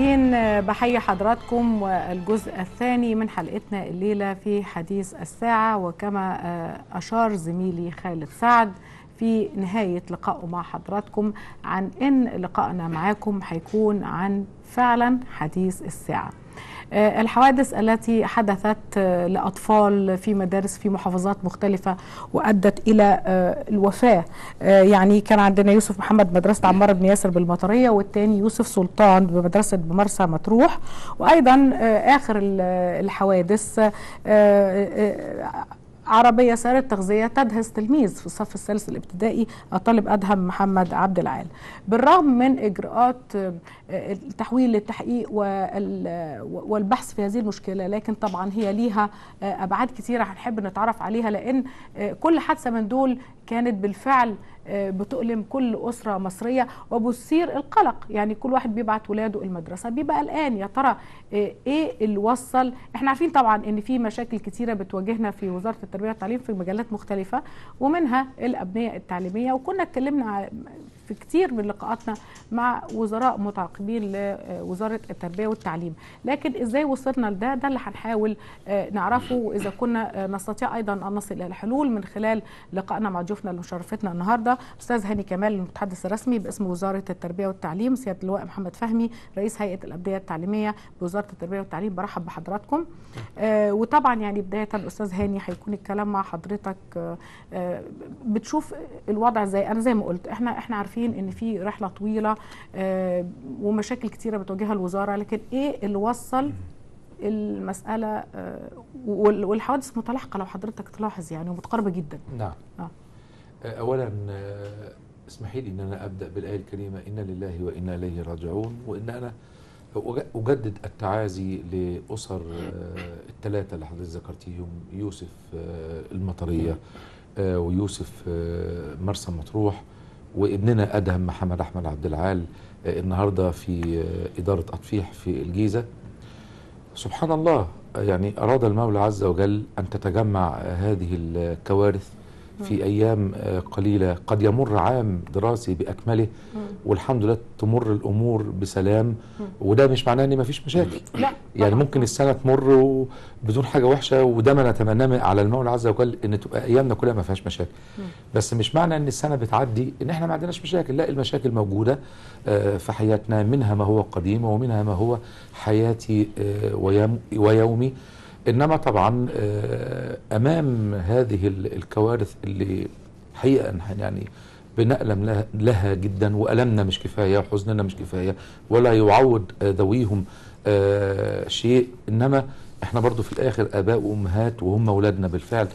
المشاهدين بحيي حضراتكم والجزء الثاني من حلقتنا الليلة في حديث الساعة وكما أشار زميلي خالد سعد في نهاية لقائه مع حضراتكم عن إن لقائنا معاكم هيكون عن فعلا حديث الساعة. الحوادث التي حدثت لأطفال في مدارس في محافظات مختلفة وأدت إلى الوفاة. يعني كان عندنا يوسف محمد مدرسة عمار بن ياسر بالمطرية والتاني يوسف سلطان بمدرسة بمرسى مطروح. وأيضا آخر الحوادث عربية سيارة تغذية تدهس تلميذ في الصف الثالث الابتدائي الطالب أدهم محمد عبد العال. بالرغم من إجراءات التحويل للتحقيق والبحث في هذه المشكلة لكن طبعا هي ليها أبعاد كثيرة هنحب نتعرف عليها لأن كل حادثة من دول كانت بالفعل بتؤلم كل أسرة مصرية وبثير القلق. يعني كل واحد بيبعت ولاده المدرسة. بيبقى قلقان يا ترى إيه اللي وصل؟ إحنا عارفين طبعا إن في مشاكل كتيرة بتواجهنا في وزارة التربية والتعليم في مجالات مختلفة ومنها الأبنية التعليمية. وكنا اتكلمنا في كتير من لقاءاتنا مع وزراء متعاقبين لوزارة التربية والتعليم. لكن إزاي وصلنا لده؟ ده اللي هنحاول نعرفه. واذا كنا نستطيع أيضا أن نصل إلى الحلول من خلال لقائنا مع ضيوفنا اللي مشرفتنا النهارده. أستاذ هاني كمال المتحدث الرسمي باسم وزارة التربية والتعليم سيادة اللواء محمد فهمي رئيس هيئة الأبدية التعليمية بوزارة التربية والتعليم. برحب بحضراتكم. آه وطبعا يعني بداية الأستاذ هاني هيكون الكلام مع حضرتك آه بتشوف الوضع زي أنا زي ما قلت إحنا إحنا عارفين عارفين إن في رحلة طويلة آه ومشاكل كتيرة بتواجهها الوزارة. لكن إيه اللي وصل المسألة؟ آه والحوادث متلاحقة لو حضرتك تلاحظ يعني ومتقاربة جدا. نعم. آه. اولا اسمحي لي إن أنا أبدأ بالآية الكريمة. إنا لله وإنا إليه راجعون. وإن أنا أجدد التعازي لأسر الثلاثة اللي حضرتك ذكرتيهم. يوسف المطرية ويوسف مرسى مطروح. وابننا أدهم محمد أحمد عبد العال النهارده في إدارة أطفيح في الجيزة. سبحان الله يعني أراد المولى عز وجل أن تتجمع هذه الكوارث في أيام قليلة. قد يمر عام دراسي بأكمله والحمد لله تمر الأمور بسلام. وده مش معناه إن مفيش مشاكل. لا يعني ممكن السنة تمر بدون حاجة وحشة وده ما نتمناه على المولى عز وجل إن تبقى أيامنا كلها ما فيهاش مشاكل. بس مش معنى إن السنة بتعدي إن إحنا ما عندناش مشاكل. لا المشاكل موجودة في حياتنا منها ما هو قديم ومنها ما هو حياتي ويومي. إنما طبعا أمام هذه الكوارث اللي حقيقة يعني بنألم لها جدا وألمنا مش كفاية وحزننا مش كفاية ولا يعوض ذويهم شيء. إنما إحنا برضو في الآخر آباء وأمهات وهم أولادنا بالفعل.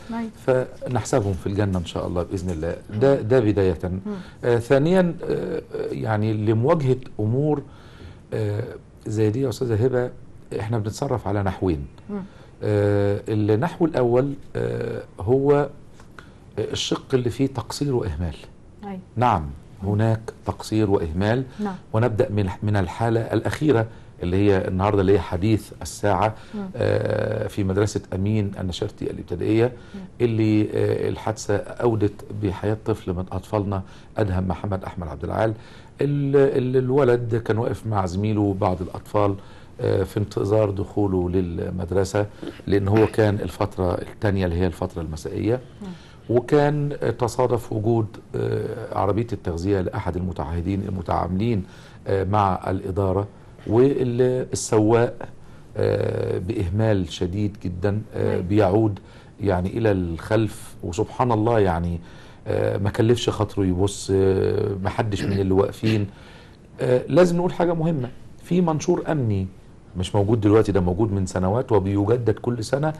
فنحسبهم في الجنة إن شاء الله بإذن الله. ده, ده بداية. آه ثانيا آه يعني لمواجهة أمور آه زي دي يا أستاذة هبة إحنا بنتصرف على نحوين. آه النحو الأول آه هو الشق اللي فيه تقصير وإهمال. أي. نعم هناك تقصير وإهمال. نعم. ونبدأ من من الحالة الأخيرة اللي هي النهارده اللي هي حديث الساعة آه في مدرسة أمين النشرتي الإبتدائية اللي آه الحادثة أودت بحياة طفل من أطفالنا أدهم محمد أحمد عبد العال. الولد كان واقف مع زميله وبعض الأطفال. في انتظار دخوله للمدرسة لأن هو كان الفترة الثانية اللي هي الفترة المسائية وكان تصادف وجود عربية التغذية لأحد المتعهدين المتعاملين مع الإدارة والسواق بإهمال شديد جدا بيعود يعني إلى الخلف وسبحان الله يعني ما كلفش خاطره يبص ما حدش من اللي واقفين. لازم نقول حاجة مهمة في منشور أمني مش موجود دلوقتي ده موجود من سنوات وبيجدد كل سنة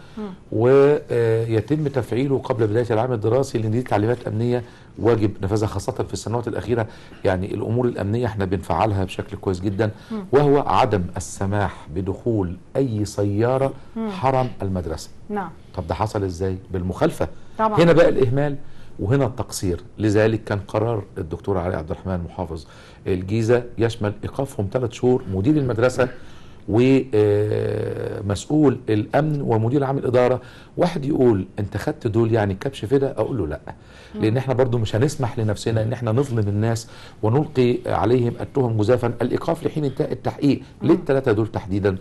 ويتم تفعيله قبل بداية العام الدراسي لأن دي تعليمات أمنية واجب نفاذها خاصة في السنوات الأخيرة. يعني الأمور الأمنية إحنا بنفعلها بشكل كويس جدا وهو عدم السماح بدخول أي سيارة حرم المدرسة. نعم. طب ده حصل إزاي؟ بالمخالفة. طبعا. هنا بقى الإهمال وهنا التقصير. لذلك كان قرار الدكتور علي عبد الرحمن محافظ. الجيزة يشمل إيقافهم ثلاث شهور مدير المدرسة ومسؤول الأمن ومدير عام الإدارة. واحد يقول أنت خدت دول يعني كبش فدا؟ أقول له لا. لأن إحنا برضو مش هنسمح لنفسنا إن إحنا نظلم الناس ونلقي عليهم التهم جزافا. الإيقاف لحين انتهاء التحقيق ليه الثلاثه دول تحديدا.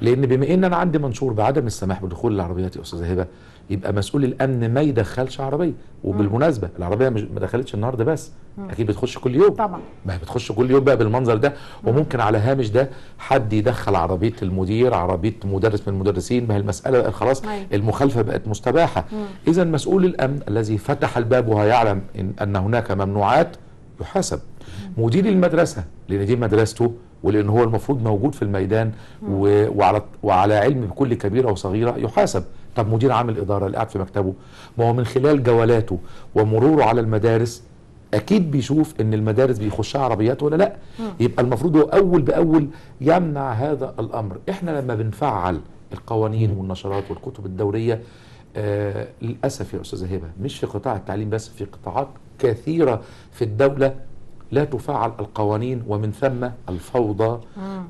لأن بما إن أنا عندي منشور بعدم السماح بدخول العربيات يا أستاذة هبة يبقى مسؤول الأمن ما يدخلش عربية. وبالمناسبة العربية مش ما دخلتش النهارده بس. أكيد بتخش كل يوم. طبعا. ما هي بتخش كل يوم بقى بالمنظر ده. وممكن على هامش ده حد يدخل عربية المدير عربية مدرس من المدرسين. ما هي المسألة بقى خلاص أيوة. المخالفة بقت مستباحة. اذا مسؤول الأمن الذي فتح الباب ويعلم إن, أن هناك ممنوعات يحاسب. مدير المدرسة لأن دي مدرسته ولأن هو المفروض موجود في الميدان. وعلى وعلى علم بكل كبيرة وصغيرة يحاسب. طب مدير عام الإدارة اللي قاعد في مكتبه ما هو من خلال جولاته ومروره على المدارس أكيد بيشوف إن المدارس بيخشها عربيات ولا لأ. يبقى المفروض هو أول بأول يمنع هذا الأمر. إحنا لما بنفعل القوانين والنشرات والكتب الدورية آه للأسف يا أستاذة هبة مش في قطاع التعليم بس في قطاعات كثيرة في الدولة لا تفعل القوانين ومن ثم الفوضى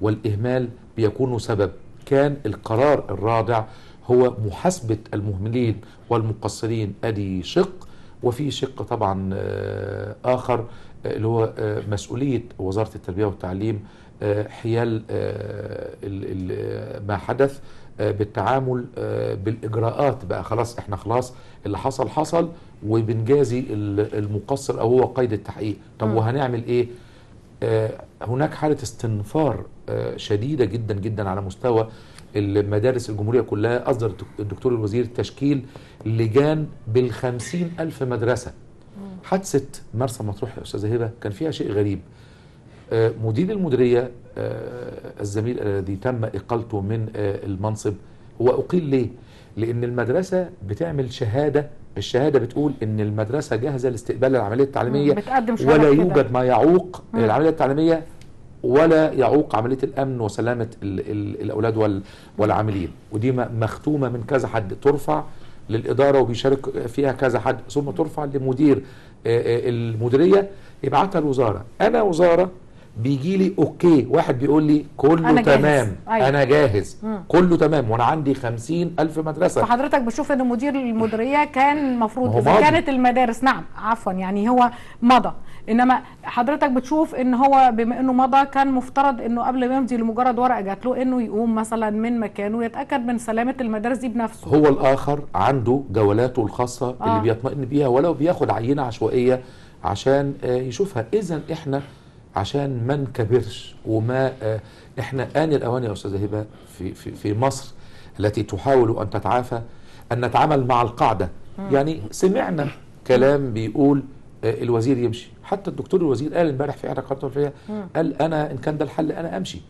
والإهمال بيكونوا سبب. كان القرار الرادع هو محاسبة المهملين والمقصرين. أدي شق وفي شق طبعا آه، آخر آه، اللي هو آه، مسؤولية وزارة التربية والتعليم حيال ال- ال- ما حدث بالتعامل بالإجراءات بقى. خلاص إحنا خلاص اللي حصل حصل وبنجازي ال- المقصر أو هو قيد التحقيق. طب. وهنعمل آه، هناك حالة استنفار شديدة جدا جدا على مستوى المدارس الجمهورية كلها أصدر الدك- الدكتور الوزير تشكيل لجان بالخمسين ألف مدرسة حادثة مرسى مطروح يا أستاذة هبة كان فيها شيء غريب آه، مدير المديرية آه، الزميل الذي تم إقالته من آه، المنصب هو أقيل ليه؟ لأن المدرسة بتعمل شهادة الشهادة بتقول إن المدرسة جاهزة لاستقبال العملية التعليمية ولا. يوجد ما يعوق مم. العملية التعليمية ولا يعوق عملية الأمن وسلامة ال ال الأولاد وال والعاملين. ودي مختومة من كذا حد. ترفع للإدارة وبيشارك فيها كذا حد. ثم ترفع لمدير المديرية. يبعتها الوزارة. أنا وزارة بيجي لي أوكي. واحد بيقول لي كله أنا جاهز. تمام. أيوة. أنا جاهز. مم. كله تمام. وأنا عندي خمسين ألف مدرسة. فحضرتك بتشوف إن مدير المديرية كان المفروض إذا. كانت المدارس نعم عفوا يعني هو مضى. إنما حضرتك بتشوف إن هو بما إنه مضى كان مفترض إنه قبل ما يمضي لمجرد ورقة جات له إنه يقوم مثلا من مكانه ويتأكد من سلامة المدارس دي بنفسه. هو الآخر عنده جولاته الخاصة آه. اللي بيطمئن بيها ولو بياخد عينة عشوائية عشان آه، يشوفها. اذا إحنا عشان ما نكبرش وما آه، إحنا آن الأوان يا أستاذة هبة في في في مصر التي تحاول أن تتعافى أن نتعامل مع القاعدة. يعني سمعنا كلام بيقول الوزير يمشي. حتى الدكتور الوزير قال امبارح في احدى قنوات قال أنا إن كان ده الحل أنا أمشي.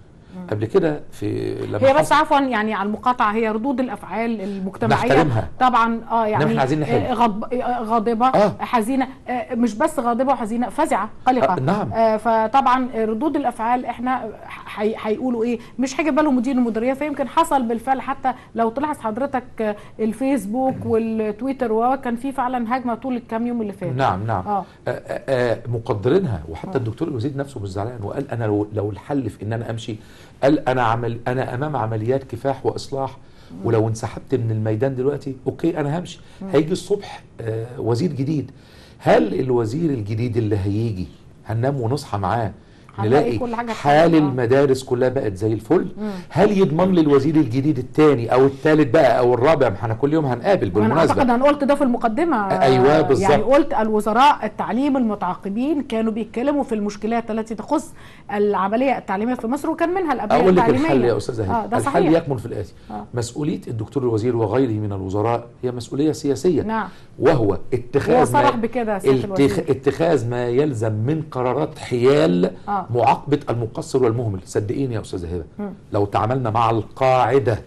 قبل كده في لما هي بس عفوا يعني على المقاطعة هي ردود الأفعال المجتمعية. نحترمها. طبعا آه يعني عايزين نحل. آه، غضب آه، غاضبة آه. حزينة آه، مش بس غاضبة وحزينة فزعة قلقة. آه، نعم. آه، فطبعا ردود الأفعال إحنا هيقولوا إيه؟ مش هيجي باله مدير المديرية فيمكن حصل بالفعل حتى لو تلاحظ حضرتك آه، الفيسبوك والتويتر وكان في فعلا هجمة طول الكام يوم اللي فات. نعم نعم. آه، آه، آه، مقدرينها وحتى الدكتور الوزير نفسه مش زعلان وقال أنا لو الحل في إن أنا أمشي قال أنا عمل أنا أمام عمليات كفاح وإصلاح ولو انسحبت من الميدان دلوقتي أوكي أنا همشي. هيجي الصبح آه، وزير جديد. هل الوزير الجديد اللي هيجي هننام ونصحى معاه نلاقي كل حاجة حال آه. المدارس كلها بقت زي الفل. هل يضمن لي الوزير الجديد الثاني أو الثالث بقى أو الرابع؟ ما إحنا كل يوم هنقابل أنا بالمناسبة. أعتقد أنا قلت ده في المقدمة. أيوة بالظبط. يعني قلت الوزراء التعليم المتعاقبين كانوا بيتكلموا في المشكلات التي تخص العملية التعليمية في مصر وكان منها الأبنية أقول لك التعليمية. الحل يا أستاذة هبه ده الحل صحيح. يكمن في الآتي. آه. مسؤولية الدكتور الوزير وغيره من الوزراء هي مسؤولية سياسية. نعم. وهو اتخاذ هو ما- صرح بكده التخ... اتخاذ ما يلزم من قرارات حيال آه. معاقبة المقصر والمهمل. صدقيني يا أستاذة هبة مم. لو تعاملنا مع القاعدة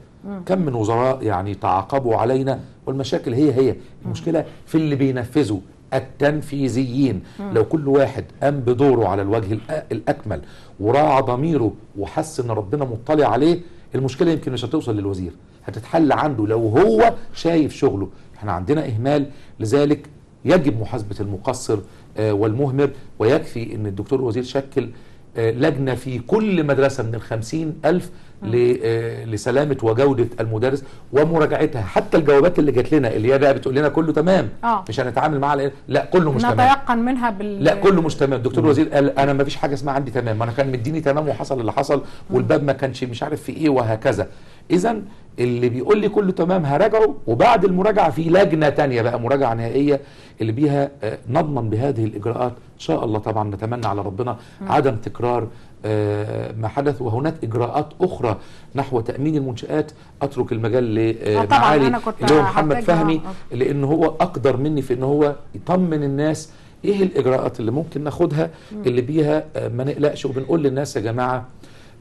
كم من وزراء يعني تعاقبوا علينا والمشاكل هي هي. المشكلة في اللي بينفذوا التنفيذيين. لو كل واحد قام بدوره على الوجه الأكمل وراعى ضميره وحس إن ربنا مطلع عليه المشكلة يمكن مش هتوصل للوزير. هتتحل عنده لو هو شايف شغله. إحنا عندنا إهمال. لذلك يجب محاسبة المقصر آه، والمهمل ويكفي إن الدكتور الوزير شكل آه، لجنة في كل مدرسة من الخمسين ألف ل- آه، لسلامة وجودة المدرس ومراجعتها. حتى الجوابات اللي جات لنا اللي هي بقى بتقول لنا كله تمام آه. مش هنتعامل معاها لا كله مش تمام. نتيقن منها بال لا كله مش تمام. الدكتور الوزير قال أنا ما فيش حاجة اسمها عندي تمام. ما أنا كان مديني تمام وحصل اللي حصل والباب ما كانش مش عارف في إيه وهكذا. اذا اللي بيقول لي كله تمام هراجعه وبعد المراجعة في لجنة تانية بقى مراجعة نهائية اللي بيها آه، نضمن بهذه الإجراءات. إن شاء الله طبعا نتمنى على ربنا عدم تكرار آه، ما حدث. وهناك إجراءات أخرى نحو تأمين المنشآت. أترك المجال آه، لمعالي كنت اللي هو محمد فهمي آه. لأن هو أقدر مني في إن هو يطمن الناس. إيه الإجراءات اللي ممكن ناخدها؟ اللي بيها آه، ما نقلقش. وبنقول للناس يا جماعة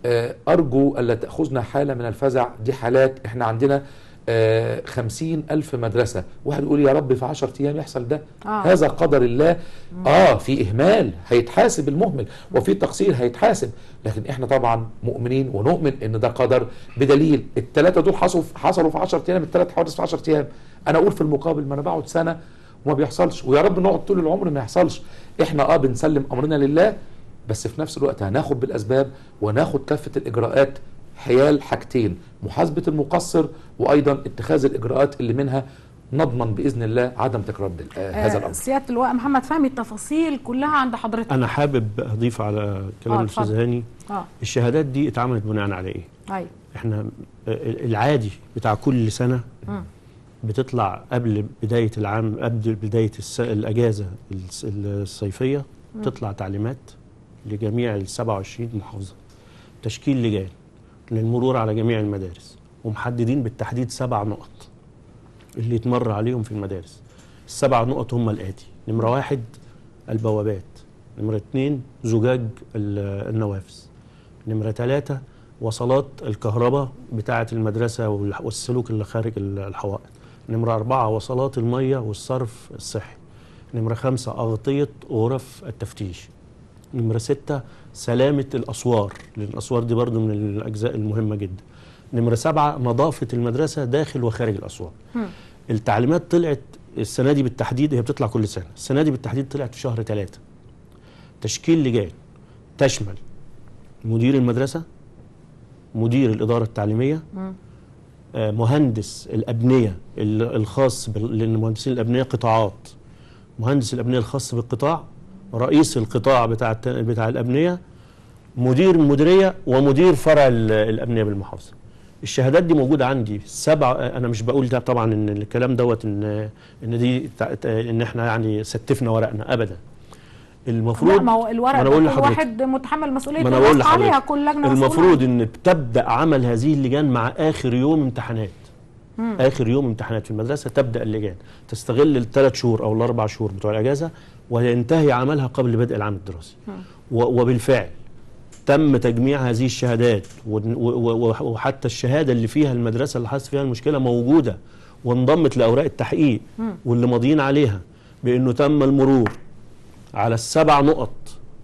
آه، أرجو الا تأخذنا حالة من الفزع. دي حالات إحنا عندنا آه، خمسين ألف مدرسة. واحد يقول يا رب في عشر أيام يحصل ده. آه. هذا قدر الله. آه في إهمال. هيتحاسب المهمل وفي تقصير هيتحاسب. لكن إحنا طبعا مؤمنين ونؤمن إن ده قدر. بدليل الثلاثة دول حصلوا حصلوا في 10 أيام. الثلاث حوادث في 10 أيام. أنا أقول في المقابل ما أنا بقعد سنة وما بيحصلش. ويا رب نقعد طول العمر ما يحصلش. إحنا آه بنسلم أمرنا لله. بس في نفس الوقت هناخد بالأسباب وناخد كافة الإجراءات حيال حاجتين محاسبة المقصر وأيضا اتخاذ الإجراءات اللي منها نضمن بإذن الله عدم تكرار دل- آه هذا آه، الأمر. سيادة اللواء محمد فهمي التفاصيل كلها عند حضرتك. أنا حابب أضيف على كلام آه، الأستاذ اتفضل. هاني. آه. الشهادات دي اتعملت بناء على إيه؟ أيوه. إحنا آه، العادي بتاع كل سنة مم. بتطلع قبل بداية العام قبل بداية الس- الأجازة الصيفية تطلع تعليمات. لجميع ال 27 محافظة. تشكيل لجان للمرور على جميع المدارس ومحددين بالتحديد سبع نقط اللي يتمر عليهم في المدارس. السبع نقط هم الآتي. نمرة واحد البوابات. نمرة اتنين زجاج ال- النوافذ. نمرة ثلاثة وصلات الكهرباء بتاعة المدرسة والسلوك اللي خارج ال- الحوائط. نمرة أربعة وصلات المية والصرف الصحي. نمرة خمسة أغطية غرف التفتيش. نمرة ستة سلامة الأسوار لأن الأسوار دي برضو من الأجزاء المهمة جدا. نمرة سبعة نظافة المدرسة داخل وخارج الأسوار. مم. التعليمات طلعت السنة دي بالتحديد هي بتطلع كل سنة. السنة دي بالتحديد طلعت في شهر ثلاثة تشكيل لجان تشمل مدير المدرسة مدير الإدارة التعليمية مم. آه، مهندس الأبنية ال- الخاص بال- لأن مهندسين الأبنية قطاعات. مهندس الأبنية الخاص بالقطاع رئيس القطاع بتاع بتاع الأبنية مدير المديرية ومدير فرع ال- الأبنية بالمحافظة الشهادات دي موجودة عندي سبع أنا مش بقول ده طبعا إن الكلام دوت إن إن دي إن إحنا يعني ستفنا ورقنا أبدا لا المفروض ما هو الورق كل. واحد متحمل مسؤولية ما أنا ويوافق عليها كل لجنة المفروض. إن تبدأ عمل هذه اللجان مع آخر يوم امتحانات مم. آخر يوم امتحانات في المدرسة تبدأ اللجان تستغل الثلاث شهور أو الأربع شهور بتوع الأجازة وينتهي عملها قبل بدء العام الدراسي. وبالفعل تم تجميع هذه الشهادات وحتى الشهادة اللي فيها المدرسة اللي حصل فيها المشكلة موجودة وانضمت لأوراق التحقيق واللي ماضيين عليها بأنه تم المرور على السبع نقط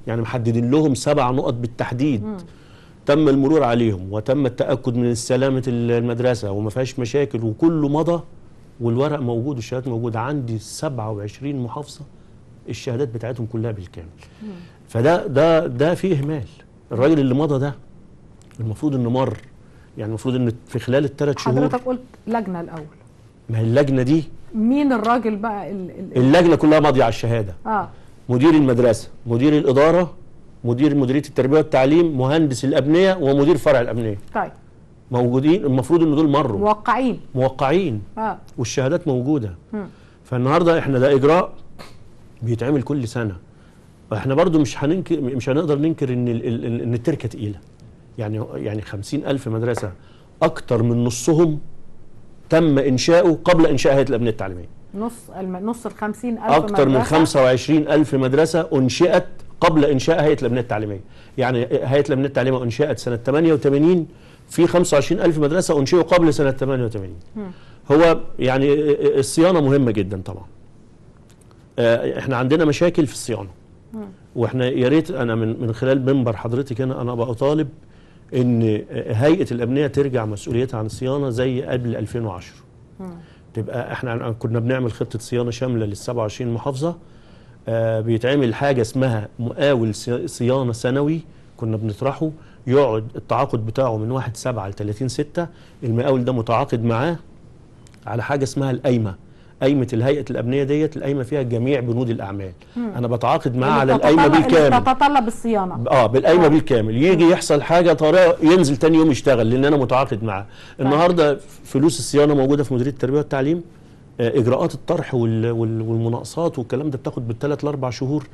يعني محددين لهم سبع نقط بالتحديد تم المرور عليهم وتم التأكد من سلامة المدرسة وما فيهاش مشاكل وكله مضى والورق موجود والشهادات موجودة. عندي 27 محافظة الشهادات بتاعتهم كلها بالكامل. فده ده ده فيه إهمال. الراجل اللي مضى ده المفروض إنه مر. يعني المفروض ان في خلال الثلاث شهور حضرتك قلت لجنة الأول. ما هي اللجنة دي مين الراجل بقى ال ال اللجنة كلها ماضية على الشهادة. آه. مدير المدرسة مدير الإدارة مدير مديرية التربية والتعليم مهندس الأبنية ومدير فرع الأبنية. طيب. موجودين المفروض ان دول مروا. موقعين. موقعين. آه. والشهادات موجودة. مم. فالنهاردة إحنا ده إجراء بيتعمل كل سنة. إحنا برضو مش هننكر مش هنقدر ننكر إن ال- ال- ال- إن التركة تقيلة. يعني يعني خمسين ألف مدرسة أكتر من نصهم تم إنشاؤه قبل إنشاء هيئة الأبنية التعليمية. نص الم... نص ال 50000 أكتر من مدرسة. 25 ألف مدرسة أنشئت قبل إنشاء هيئة الأبنية التعليمية. يعني هيئة الأبنية التعليمية أنشئت سنة 88 في 25 ألف مدرسة أنشئوا قبل سنة 88 هو يعني الصيانة مهمة جدا طبعا. آه، إحنا عندنا مشاكل في الصيانة. وإحنا يا ريت أنا من من خلال منبر حضرتك هنا أنا بقى طالب إن هيئة الابنيه ترجع مسؤوليتها عن الصيانة زي قبل 2010 تبقى إحنا كنا بنعمل خطة صيانة شاملة لل 27 محافظة. آه بيتعمل حاجة اسمها مقاول صي- صيانة سنوي كنا بنطرحه. يقعد التعاقد بتاعه من 1 7 ل 30 6 المقاول ده متعاقد معاه على حاجة اسمها القايمة. قايمة الهيئة الأمنية ديت القايمة فيها جميع بنود الأعمال. أنا بتعاقد معاه على اللي القايمة بالكامل. تتطلب الصيانه آه بالقايمة آه. بالكامل. يجي يحصل حاجة طارئة ينزل تاني يوم يشتغل لأن أنا متعاقد معاه النهارده فلوس الصيانة موجودة في مديرية التربية والتعليم. آه، إجراءات الطرح وال- وال- والمناقصات والكلام ده بتاخد بالثلاث لأربع شهور.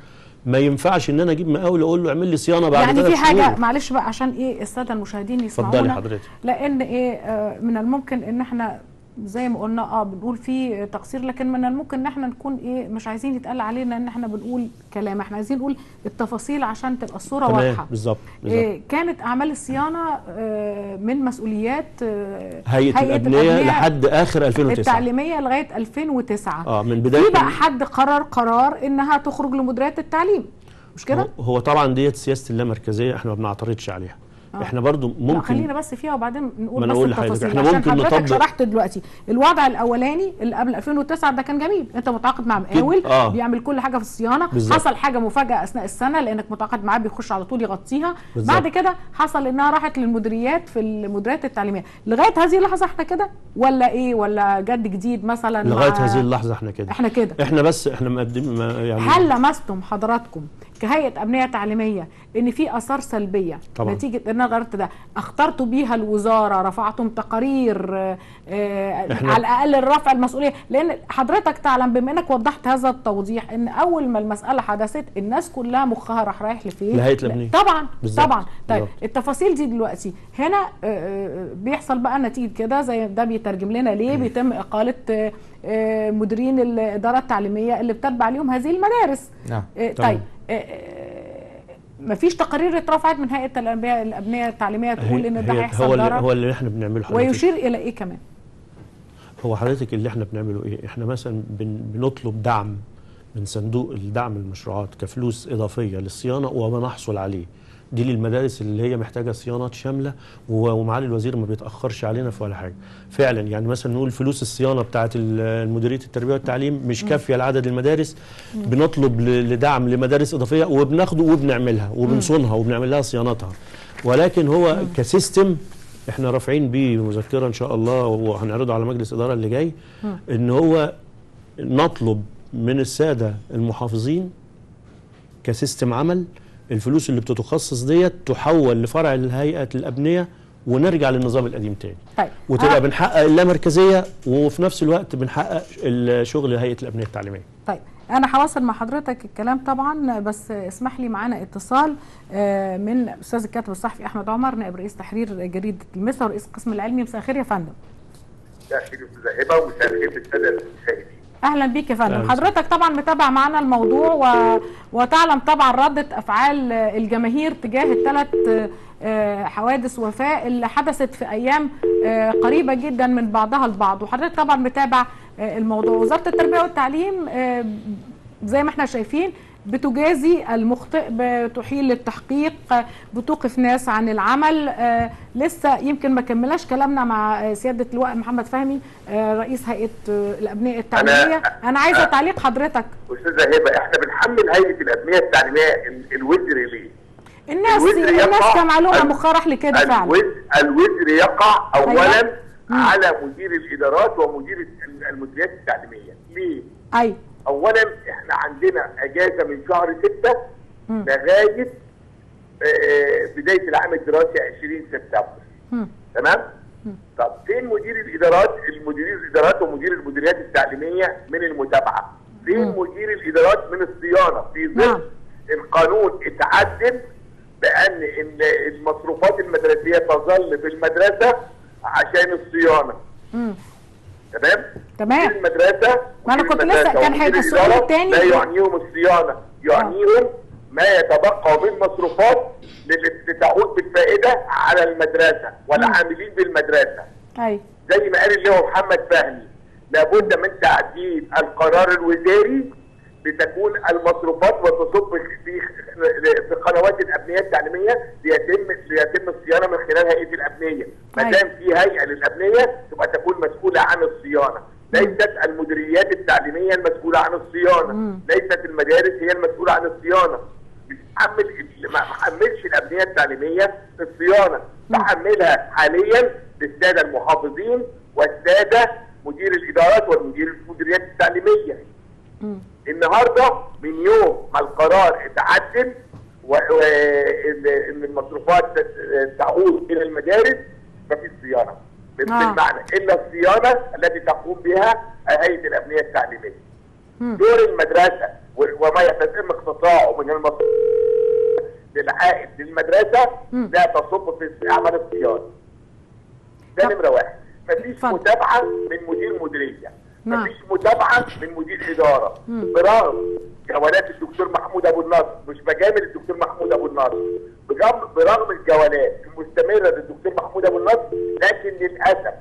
ما ينفعش إن أنا أجيب مقاول أقول له اعمل لي صيانة بعد يعني في حاجة شهور. معلش بقى عشان إيه السادة المشاهدين اتفضلي يسمعونا. حضرتك. لأن إيه آه، من الممكن إن إحنا زي ما قلنا آه بنقول في تقصير لكن من الممكن إن إحنا نكون إيه مش عايزين يتقال علينا إن إحنا بنقول كلام. إحنا عايزين نقول التفاصيل عشان تبقى الصورة واضحة. بالظبط بالظبط. إيه كانت أعمال الصيانة آه، من مسؤوليات آه، هيئة الأبنية لحد آخر 2009 التعليمية لغاية 2009 آه من في بدايه بقى حد قرر قرار إنها تخرج لمديريات التعليم. مش كده؟ هو- هو طبعا ديت سياسة اللامركزية إحنا ما بنعترضش عليها. آه. إحنا برضو ممكن خلينا بس فيها وبعدين نقول بس التفاصيل عشان ممكن حضرتك نطبق- شرحت دلوقتي. الوضع الأولاني اللي قبل 2009 ده كان جميل. أنت متعاقد مع مقاول آه. بيعمل كل حاجة في الصيانة. بالظبط. حصل حاجة مفاجأة أثناء السنة لأنك متعاقد معاه بيخش على طول يغطيها. بالظبط. بعد كده حصل إنها راحت للمديريات في المديريات التعليمية. لغاية هذه اللحظة إحنا كده؟ ولا إيه؟ ولا جد جديد مثلا لغاية هذه اللحظة إحنا كده. إحنا كده. إحنا بس إحنا مقدم ما- يعني هل لمستم حضراتكم كهيئة أمنية تعليمية إن في آثار سلبية طبعاً. نتيجة إن أنا غيرت ده اخترتوا بيها الوزارة رفعتم تقارير آه، آه، إحنا- على الأقل الرفع المسؤولية لأن حضرتك تعلم بما إنك وضحت هذا التوضيح إن أول ما المسألة حدثت الناس كلها مخها راح رايح لفين لهيئة الأمنية. طبعا بالظبط. طبعا طيب بالظبط. التفاصيل دي دلوقتي هنا آه، بيحصل بقى نتيجة كده زي ده بيترجم لنا ليه بيتم إقالة مديرين الإدارة التعليمية اللي بتتبع ليهم هذه المدارس نعم. طيب مفيش تقارير اترفعت من هيئة الانبياء الأبنية التعليمية تقول إن ده هي- هيحصل هو اللي هو اللي إحنا بنعمله حضرتك. ويشير إلى إيه كمان؟ هو حضرتك اللي إحنا بنعمله إيه؟ إحنا مثلا بن بنطلب دعم من صندوق الدعم المشروعات كفلوس إضافية للصيانة وبنحصل عليه. دي للمدارس اللي هي محتاجة صيانات شاملة ومعالي الوزير ما بيتأخرش علينا في ولا حاجة. فعلا يعني مثلا نقول فلوس الصيانة بتاعه مديريه التربية والتعليم مش كافية لعدد المدارس. بنطلب لدعم لمدارس إضافية وبناخده وبنعملها وبنصونها وبنعمل لها صيانتها. ولكن هو ك system إحنا رافعين بيه مذكره إن شاء الله وهنعرضه على مجلس الاداره اللي جاي إن هو نطلب من السادة المحافظين ك system عمل الفلوس اللي بتتخصص ديت تحول لفرع الهيئة الأبنية ونرجع للنظام القديم تاني. طيب. وتبقى آه. بنحقق اللامركزية وفي نفس الوقت بنحقق الشغل هيئه الأبنية التعليمية. طيب. أنا هواصل مع حضرتك الكلام طبعا بس اسمح لي معانا اتصال آه، من أستاذ الكاتب الصحفي أحمد عمر نائب رئيس تحرير جريدة المسا ورئيس القسم العلمي. مساء الخير يا فندم. مساء الخير يا هبة ومساء الخير للسادة المشاهدين. أهلا بيك يا فندم. حضرتك طبعا متابع معنا الموضوع و... وتعلم طبعا ردة أفعال الجماهير تجاه الثلاث حوادث وفاة اللي حدثت في أيام آه، قريبة جدا من بعضها البعض. وحضرتك طبعا متابع آه، الموضوع. وزارة التربية والتعليم آه، زي ما إحنا شايفين بتجازي المخطئ بتحيل التحقيق آه، بتوقف ناس عن العمل آه، لسه يمكن ما كملناش كلامنا مع آه، سيادة اللواء محمد فهمي آه، رئيس هيئة آه، الأبناء التعليمية أنا عايزة آه. تعليق حضرتك أستاذة هبة إحنا بنحمل هيئة الأبنية التعليمية ال- الوزر ليه؟ الناس الوزر الناس ال- مخرح لكده فعلا الوزر, الوزر يقع اولا أيوة. على مدير الإدارات ومدير ال- المديريات التعليمية ليه؟ أيوة اولا إحنا عندنا أجازة من شهر 6 مم. لغاية آه، بداية العام الدراسي 20 سبتمبر. تمام؟ طب فين مدير الإدارات المدير الإدارات ومدير المديريات التعليمية من المتابعة؟ فين. مدير الإدارات من الصيانة؟ في نعم. ظل القانون اتعدل بأن المصروفات المدرسية تظل في المدرسة عشان الصيانة. تمام؟ تمام. المدرسة ما مدير كنت لسه- كان هيبقى السؤال التاني. لا يعنيهم الصيانة يعنيهم ما يتبقى من مصروفات لتعود بالفائدة على المدرسة والعاملين بالمدرسة أيوة زي ما قال اللي هو محمد فهمي لابد من تعديل القرار الوزاري لتكون المصروفات وتصب في في قنوات الابنيه التعليمية ليتم ليتم الصيانة من خلال هيئة الابنيه، ما أيوة. دام في هيئة للابنيه تبقى تكون مسؤولة عن الصيانة، ليست المديريات التعليمية المسؤولة عن الصيانة، مم. ليست المدارس هي المسؤولة عن الصيانة. حمل ما حملش الابنيه التعليمية الصيانة بحملها حاليا للسادة المحافظين والسادة مدير الإدارات والمدير المديريات التعليمية. النهارده من يوم ما القرار اتعدل وان ان المصروفات تعود إلى المدارس مفيش صيانة بال- آه. بالمعنى إلا الصيانة التي تقوم بها هيئة الابنيه التعليمية. دور المدرسة وما يتم اقتطاعه من المصروف للعائد للمدرسة. لا تصب في أعمال الصيانة. ده نمرة واحد. مفيش. متابعة من مدير مديرية. نعم. مفيش متابعه من مدير اداره. برغم جولات الدكتور محمود أبو النصر مش بجامل الدكتور محمود أبو النصر برغم الجولات المستمرة للدكتور محمود أبو النصر لكن للأسف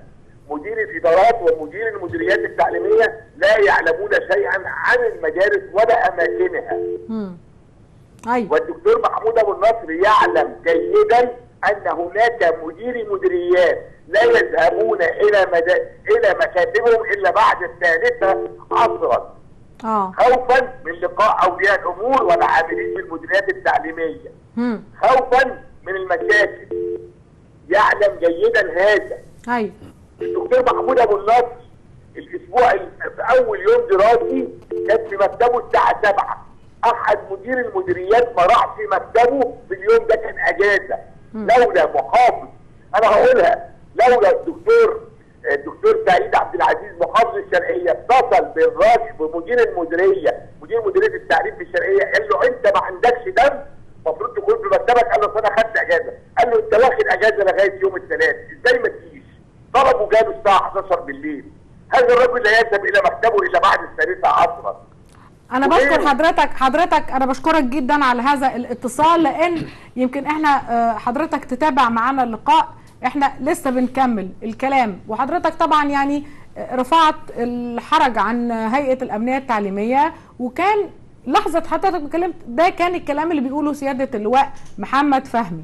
مدير الإدارات ومدير المديريات التعليمية لا يعلمون شيئا عن المدارس ولا أماكنها مم. أيوه والدكتور محمود أبو النصر يعلم جيدا أن هناك مديري مديريات لا يذهبون إلى مدا... إلى مكاتبهم إلا بعد الثالثة عصرا. آه. خوفا من لقاء أولياء الأمور والعاملين في المديريات التعليمية. مم. خوفا من المشاكل. يعلم جيدا هذا. أيوه. الدكتور محمود أبو النصر الأسبوع ال- في أول يوم دراسي كان في مكتبه الساعة 7 أحد مدير المديريات ما راح في مكتبه في اليوم ده كان أجازة. لولا محافظ أنا هقولها. لولا الدكتور الدكتور سعيد عبد العزيز محافظ الشرقيه اتصل بالراجل بمدير المديرية مدير مديرية التعليم في الشرقيه قال له انت ما عندكش دم؟ المفروض تكون في مكتبك. قال له أنا خدت أجازة. قال له انت واخد أجازة لغاية يوم الثلاث إزاي ما تجيش؟ طلبوا جابوا الساعة 11 بالليل. هذا الرجل لا يذهب إلى مكتبه إلا بعد الثالثة عصرا أنا. بشكر حضرتك حضرتك أنا بشكرك جدا على هذا الاتصال لأن يمكن إحنا آه، حضرتك تتابع معانا اللقاء. إحنا لسه بنكمل الكلام. وحضرتك طبعا يعني رفعت الحرج عن هيئة الأمنية التعليمية وكان لحظة حضرتك اتكلمت ده كان الكلام اللي بيقوله سيادة اللواء محمد فهمي.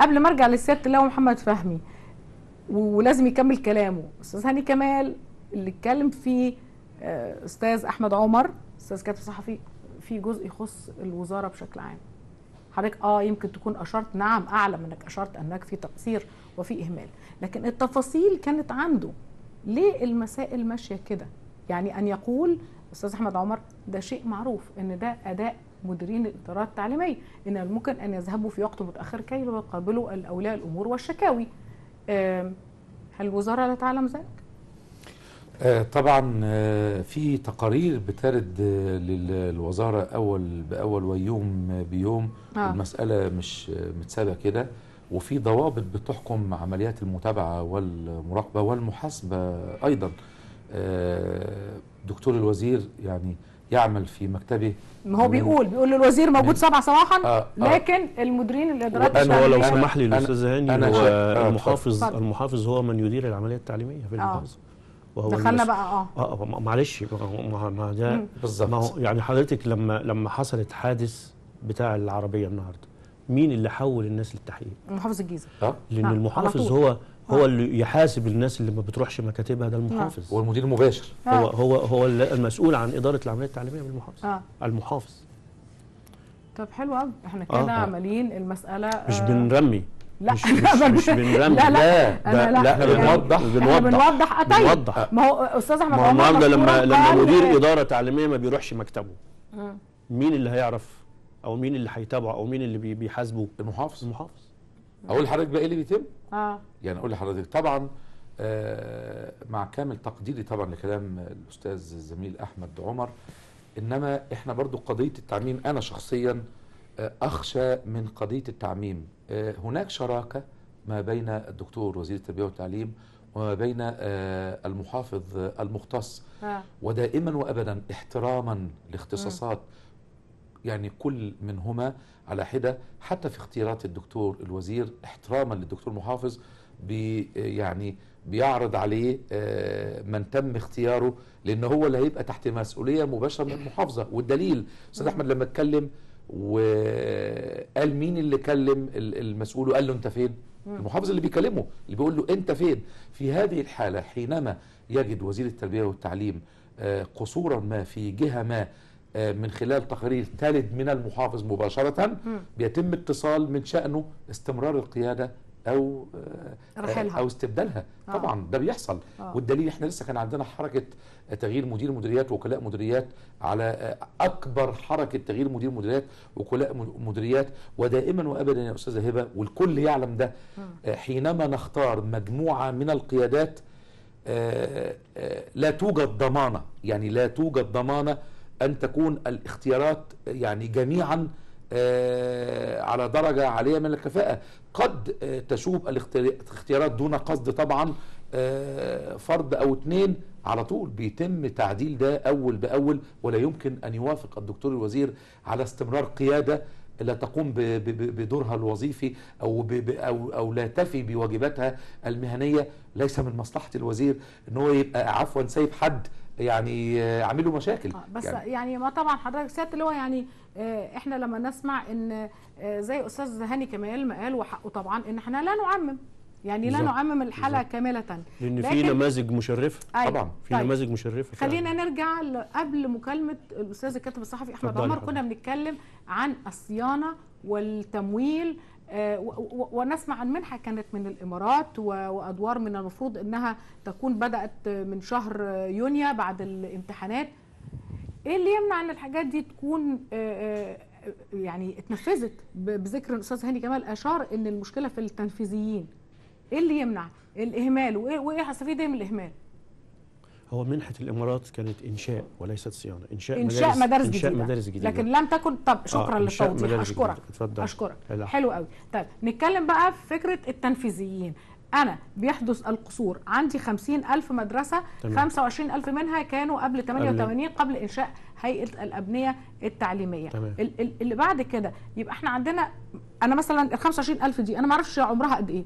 قبل ما أرجع لسيادة اللواء محمد فهمي ولازم يكمل كلامه. أستاذ هاني كمال اللي اتكلم فيه آه، أستاذ أحمد عمر أستاذ كاتب صحفي في جزء يخص الوزارة بشكل عام. حضرتك آه يمكن تكون أشرت نعم أعلم إنك أشرت أنك في تقصير وفي إهمال. لكن التفاصيل كانت عنده. ليه المسائل ماشية كده؟ يعني أن يقول أستاذ أحمد عمر ده شيء معروف إن ده أداء مديرين الإدارات التعليمية إن ممكن أن يذهبوا في وقت متأخر كي يقابلوا اولياء الأمور والشكاوي. هل الوزارة لا تعلم ذلك؟ آه، طبعا آه، في تقارير بترد آه، للوزارة أول بأول ويوم بيوم. آه. المسألة مش متسابة كده. وفي ضوابط بتحكم عمليات المتابعة والمراقبة والمحاسبة أيضا آه، دكتور الوزير يعني يعمل في مكتبه ما هو بيقول بيقول الوزير موجود سبعة صباحا آه، آه. لكن المديرين الادارات هو لو سمح لي الأستاذ هاني هو آه، المحافظ اتفضل. المحافظ هو من يدير العملية التعليمية في المحافظه وهو دخلنا بقى آه آه معلش ما- ده. بالظبط. ما هو يعني حضرتك لما لما حصلت حادث بتاع العربية النهارده مين اللي حول الناس للتحقيق؟ محافظ الجيزة. آه. لأن آه، على المحافظ. هو هو اللي يحاسب الناس اللي ما بتروحش مكاتبها ده المحافظ. هو المدير المباشر. هو آه. هو هو المسؤول عن إدارة العملية التعليمية بالمحافظ. آه. المحافظ. طب حلو قوي إحنا آه. كده عاملين المسألة مش آه، بنرمي. لا. مش مش, مش بنرمي. لا لا. لا، ده- لا، إحنا بنوضح. بنوضح. بنوضح. أطيب. بنوضح. ما هو أستاذ أحمد ما هو عمر النهارده لما لما مدير إدارة تعليمية ما بيروحش مكتبه. مين اللي هيعرف؟ أو مين اللي هيتابعه أو مين اللي بي- بيحاسبه؟ المحافظ. المحافظ. أقول لحضرتك بقى إيه اللي بيتم؟ آه. يعني أقول لحضرتك طبعا آه، مع كامل تقديري طبعا لكلام الأستاذ الزميل أحمد عمر إنما إحنا برضو قضية التعميم أنا شخصيا آه، أخشى من قضية التعميم. آه، هناك شراكة ما بين الدكتور وزير التربية والتعليم وما بين آه، المحافظ آه، المختص. آه. ودائما وابدا احتراما لاختصاصات يعني كل منهما على حدة حتى في اختيارات الدكتور الوزير احتراما للدكتور المحافظ بي يعني بيعرض عليه آه، من تم اختياره لأن هو اللي هيبقى تحت مسؤولية مباشرة من المحافظة. والدليل أستاذ أحمد لما اتكلم وقال مين اللي كلم ال- المسؤول وقال له أنت فين؟ المحافظ اللي بيكلمه اللي بيقول له أنت فين؟ في هذه الحالة حينما يجد وزير التربية والتعليم آه، قصورا ما في جهة ما من خلال تقارير تلد من المحافظ مباشرة بيتم اتصال من شأنه استمرار القيادة أو آه، رحيلها. أو استبدالها آه. طبعا ده بيحصل آه. والدليل إحنا لسه كان عندنا حركة تغيير مدير مديريات وكلاء مديريات على آه، أكبر حركة تغيير مدير مديريات وكلاء مديريات ودائما وأبدا يا أستاذة هبة والكل يعلم ده آه، حينما نختار مجموعة من القيادات آه، آه، لا توجد ضمانة يعني لا توجد ضمانة أن تكون الاختيارات يعني جميعا آه، على درجة عالية من الكفاءة. قد آه، تشوب الاختيار- الاختيارات دون قصد طبعا آه، فرد أو اتنين على طول. بيتم تعديل ده أول بأول ولا يمكن أن يوافق الدكتور الوزير على استمرار قيادة لا تقوم بدورها الوظيفي أو أو لا تفي بواجباتها المهنية. ليس من مصلحة الوزير إن هو يبقى عفوا سايب حد يعني آه، عامل له مشاكل آه، بس يعني يعني, ما طبعا حضرتك سيادة اللي هو يعني آه، إحنا لما نسمع إن آه، زي أستاذ هاني كمال ما قال وحقه طبعا إن إحنا لا نعمم يعني لا. نعمم الحالة. كاملة لأن في نماذج مشرفة أيوة. طبعا. في طيب. نماذج مشرفة فعلاً. خلينا نرجع ل- قبل مكالمة الأستاذ الكاتب الصحفي أحمد عمر. كنا بنتكلم عن الصيانة والتمويل ونسمع عن منحة كانت من الإمارات وأدوار من المفروض إنها تكون بدأت من شهر يونيو بعد الامتحانات. إيه اللي يمنع إن الحاجات دي تكون آه، آه، يعني اتنفذت بذكر الأستاذ هاني كمال أشار إن المشكلة في التنفيذيين؟ إيه اللي يمنع؟ الإهمال. وإيه هستفيد إيه من الإهمال؟ هو منحة الإمارات كانت إنشاء وليست صيانة. إنشاء إنشاء مدارس إنشاء جديدة. مدارس جديدة. لكن لم تكن طب شكرا آه، إنشاء للتوضيح. مدارس أشكرك. اتفضل. أشكرك. لا. حلو قوي طيب نتكلم بقى في فكرة التنفيذيين. أنا بيحدث القصور. عندي خمسين ألف مدرسة تمام. خمسة وعشرين ألف منها كانوا قبل 88 قبل إنشاء هيئة الأبنية التعليمية. تمام. ال- ال- اللي بعد كده يبقى إحنا عندنا أنا مثلا ال 25 ألف دي أنا ما أعرفش عمرها قد إيه.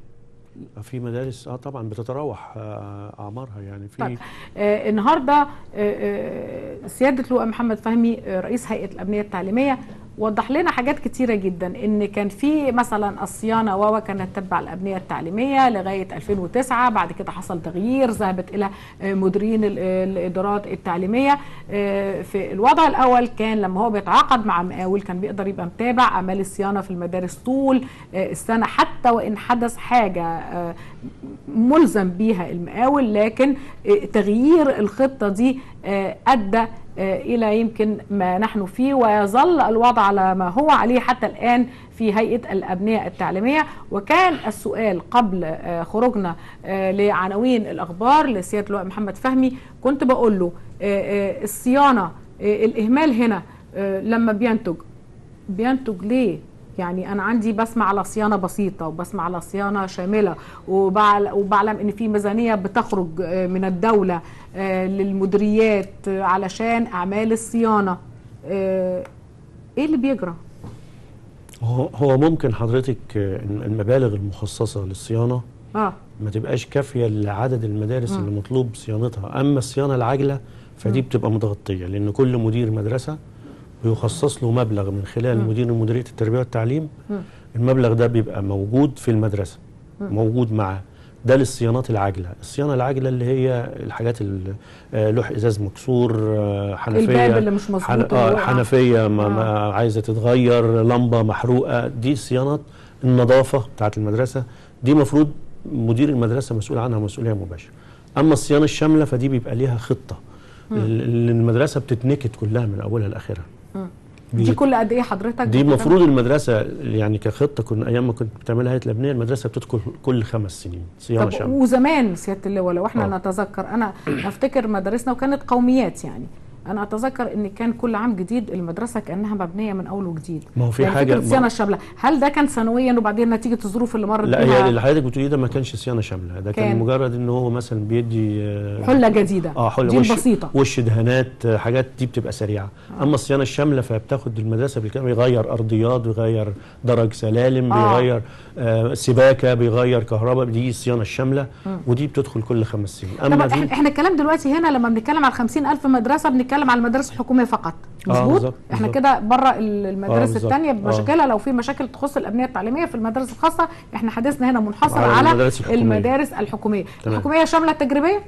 في مدارس آه طبعا بتتراوح آه أعمارها يعني في طيب آه النهارده آه آه سيادة لواء محمد فهمي آه رئيس هيئة الابنيه التعليمية وضح لنا حاجات كتيرة جدا إن كان في مثلا الصيانة واوا كانت تتبع الأبنية التعليمية لغاية 2009 بعد كده حصل تغيير ذهبت إلى آه، مديرين ال- الإدارات التعليمية. آه، في الوضع الأول كان لما هو بيتعاقد مع مقاول كان بيقدر يبقى متابع أعمال الصيانة في المدارس طول آه، السنة حتى وإن حدث حاجة ملزم بيها المقاول لكن تغيير الخطة دي أدى آه، إلى يمكن ما نحن فيه ويظل الوضع على ما هو عليه حتى الآن في هيئة الأبنية التعليمية. وكان السؤال قبل آه، خروجنا آه، لعناوين الأخبار لسياده اللواء محمد فهمي كنت بقول له الصيانة آه، الإهمال هنا لما بينتج. بينتج ليه؟ يعني أنا عندي بسمع على صيانة بسيطة وبسمع على صيانة شاملة وبعل- وبعلم إن في ميزانية بتخرج من الدولة. للمديريات آه، علشان أعمال الصيانة. آه، إيه اللي بيجرى؟ هو هو ممكن حضرتك آه، المبالغ المخصصة للصيانة آه. ما تبقاش كافية لعدد المدارس اللي مطلوب صيانتها. أما الصيانة العاجلة فدي بتبقى متغطية لأن كل مدير مدرسة بيخصص له مبلغ من خلال مدير مديرية التربية والتعليم. المبلغ ده بيبقى موجود في المدرسة موجود معاه. ده للصيانات العاجلة. الصيانة العاجلة اللي هي الحاجات ال- آه، لوح إزاز مكسور آه، حنفية الباب اللي مش مظبوط حن... آه. حنفية ما. ما عايزة تتغير لمبة محروقة. دي صيانات النظافة بتاعت المدرسة. دي مفروض مدير المدرسة مسؤول عنها مسؤوليه مباشرة. أما الصيانة الشاملة فدي بيبقى ليها خطة. ال- المدرسة بتتنكت كلها من أولها لآخرها. دي كل قد إيه حضرتك دي؟ المفروض المدرسة يعني كخطة كنا أيام ما كنت بتعملها هيئة الأبنية المدرسة بتدخل كل خمس سنين صيانة شاملة وزمان سيادة اللواء لو إحنا آه. نتذكر أنا أفتكر مدارسنا وكانت قوميات يعني أنا أتذكر إن كان كل عام جديد المدرسة كأنها مبنية من أول وجديد. ما هو في يعني الصيانه ما- الشامله هل ده كان سنويا وبعدين نتيجة الظروف اللي مرت لا بيها؟ اللي حضرتك بتقوليه ده ما كانش صيانة شاملة. ده كان, كان. مجرد إن هو مثلا بيدي آه، حلة جديدة. آه حل دي وش البسيطه وش دهانات آه، حاجات دي بتبقى سريعة. آه. أما الصيانة الشاملة فبتاخد المدرسة بالكامل يغير أرضيات بيغير درج سلالم آه. آه. بيغير آه سباكة بيغير كهرباء. دي الصيانة الشاملة. ودي بتدخل كل خمس سنين. أما دي إحنا الكلام دلوقتي هنا لما بنتكلم على 50000 مدرسة بنتكلم على المدارس الحكومية فقط مظبوط بالظبط، إحنا. كده بره ال- المدارس بالظبط. الثانية آه. بمشاكلها لو في مشاكل تخص الابنيه التعليمية في المدارس الخاصة إحنا حديثنا هنا منحصر على على المدارس الحكومية. المدارس الحكومية تمام. الحكومية شاملة التجريبية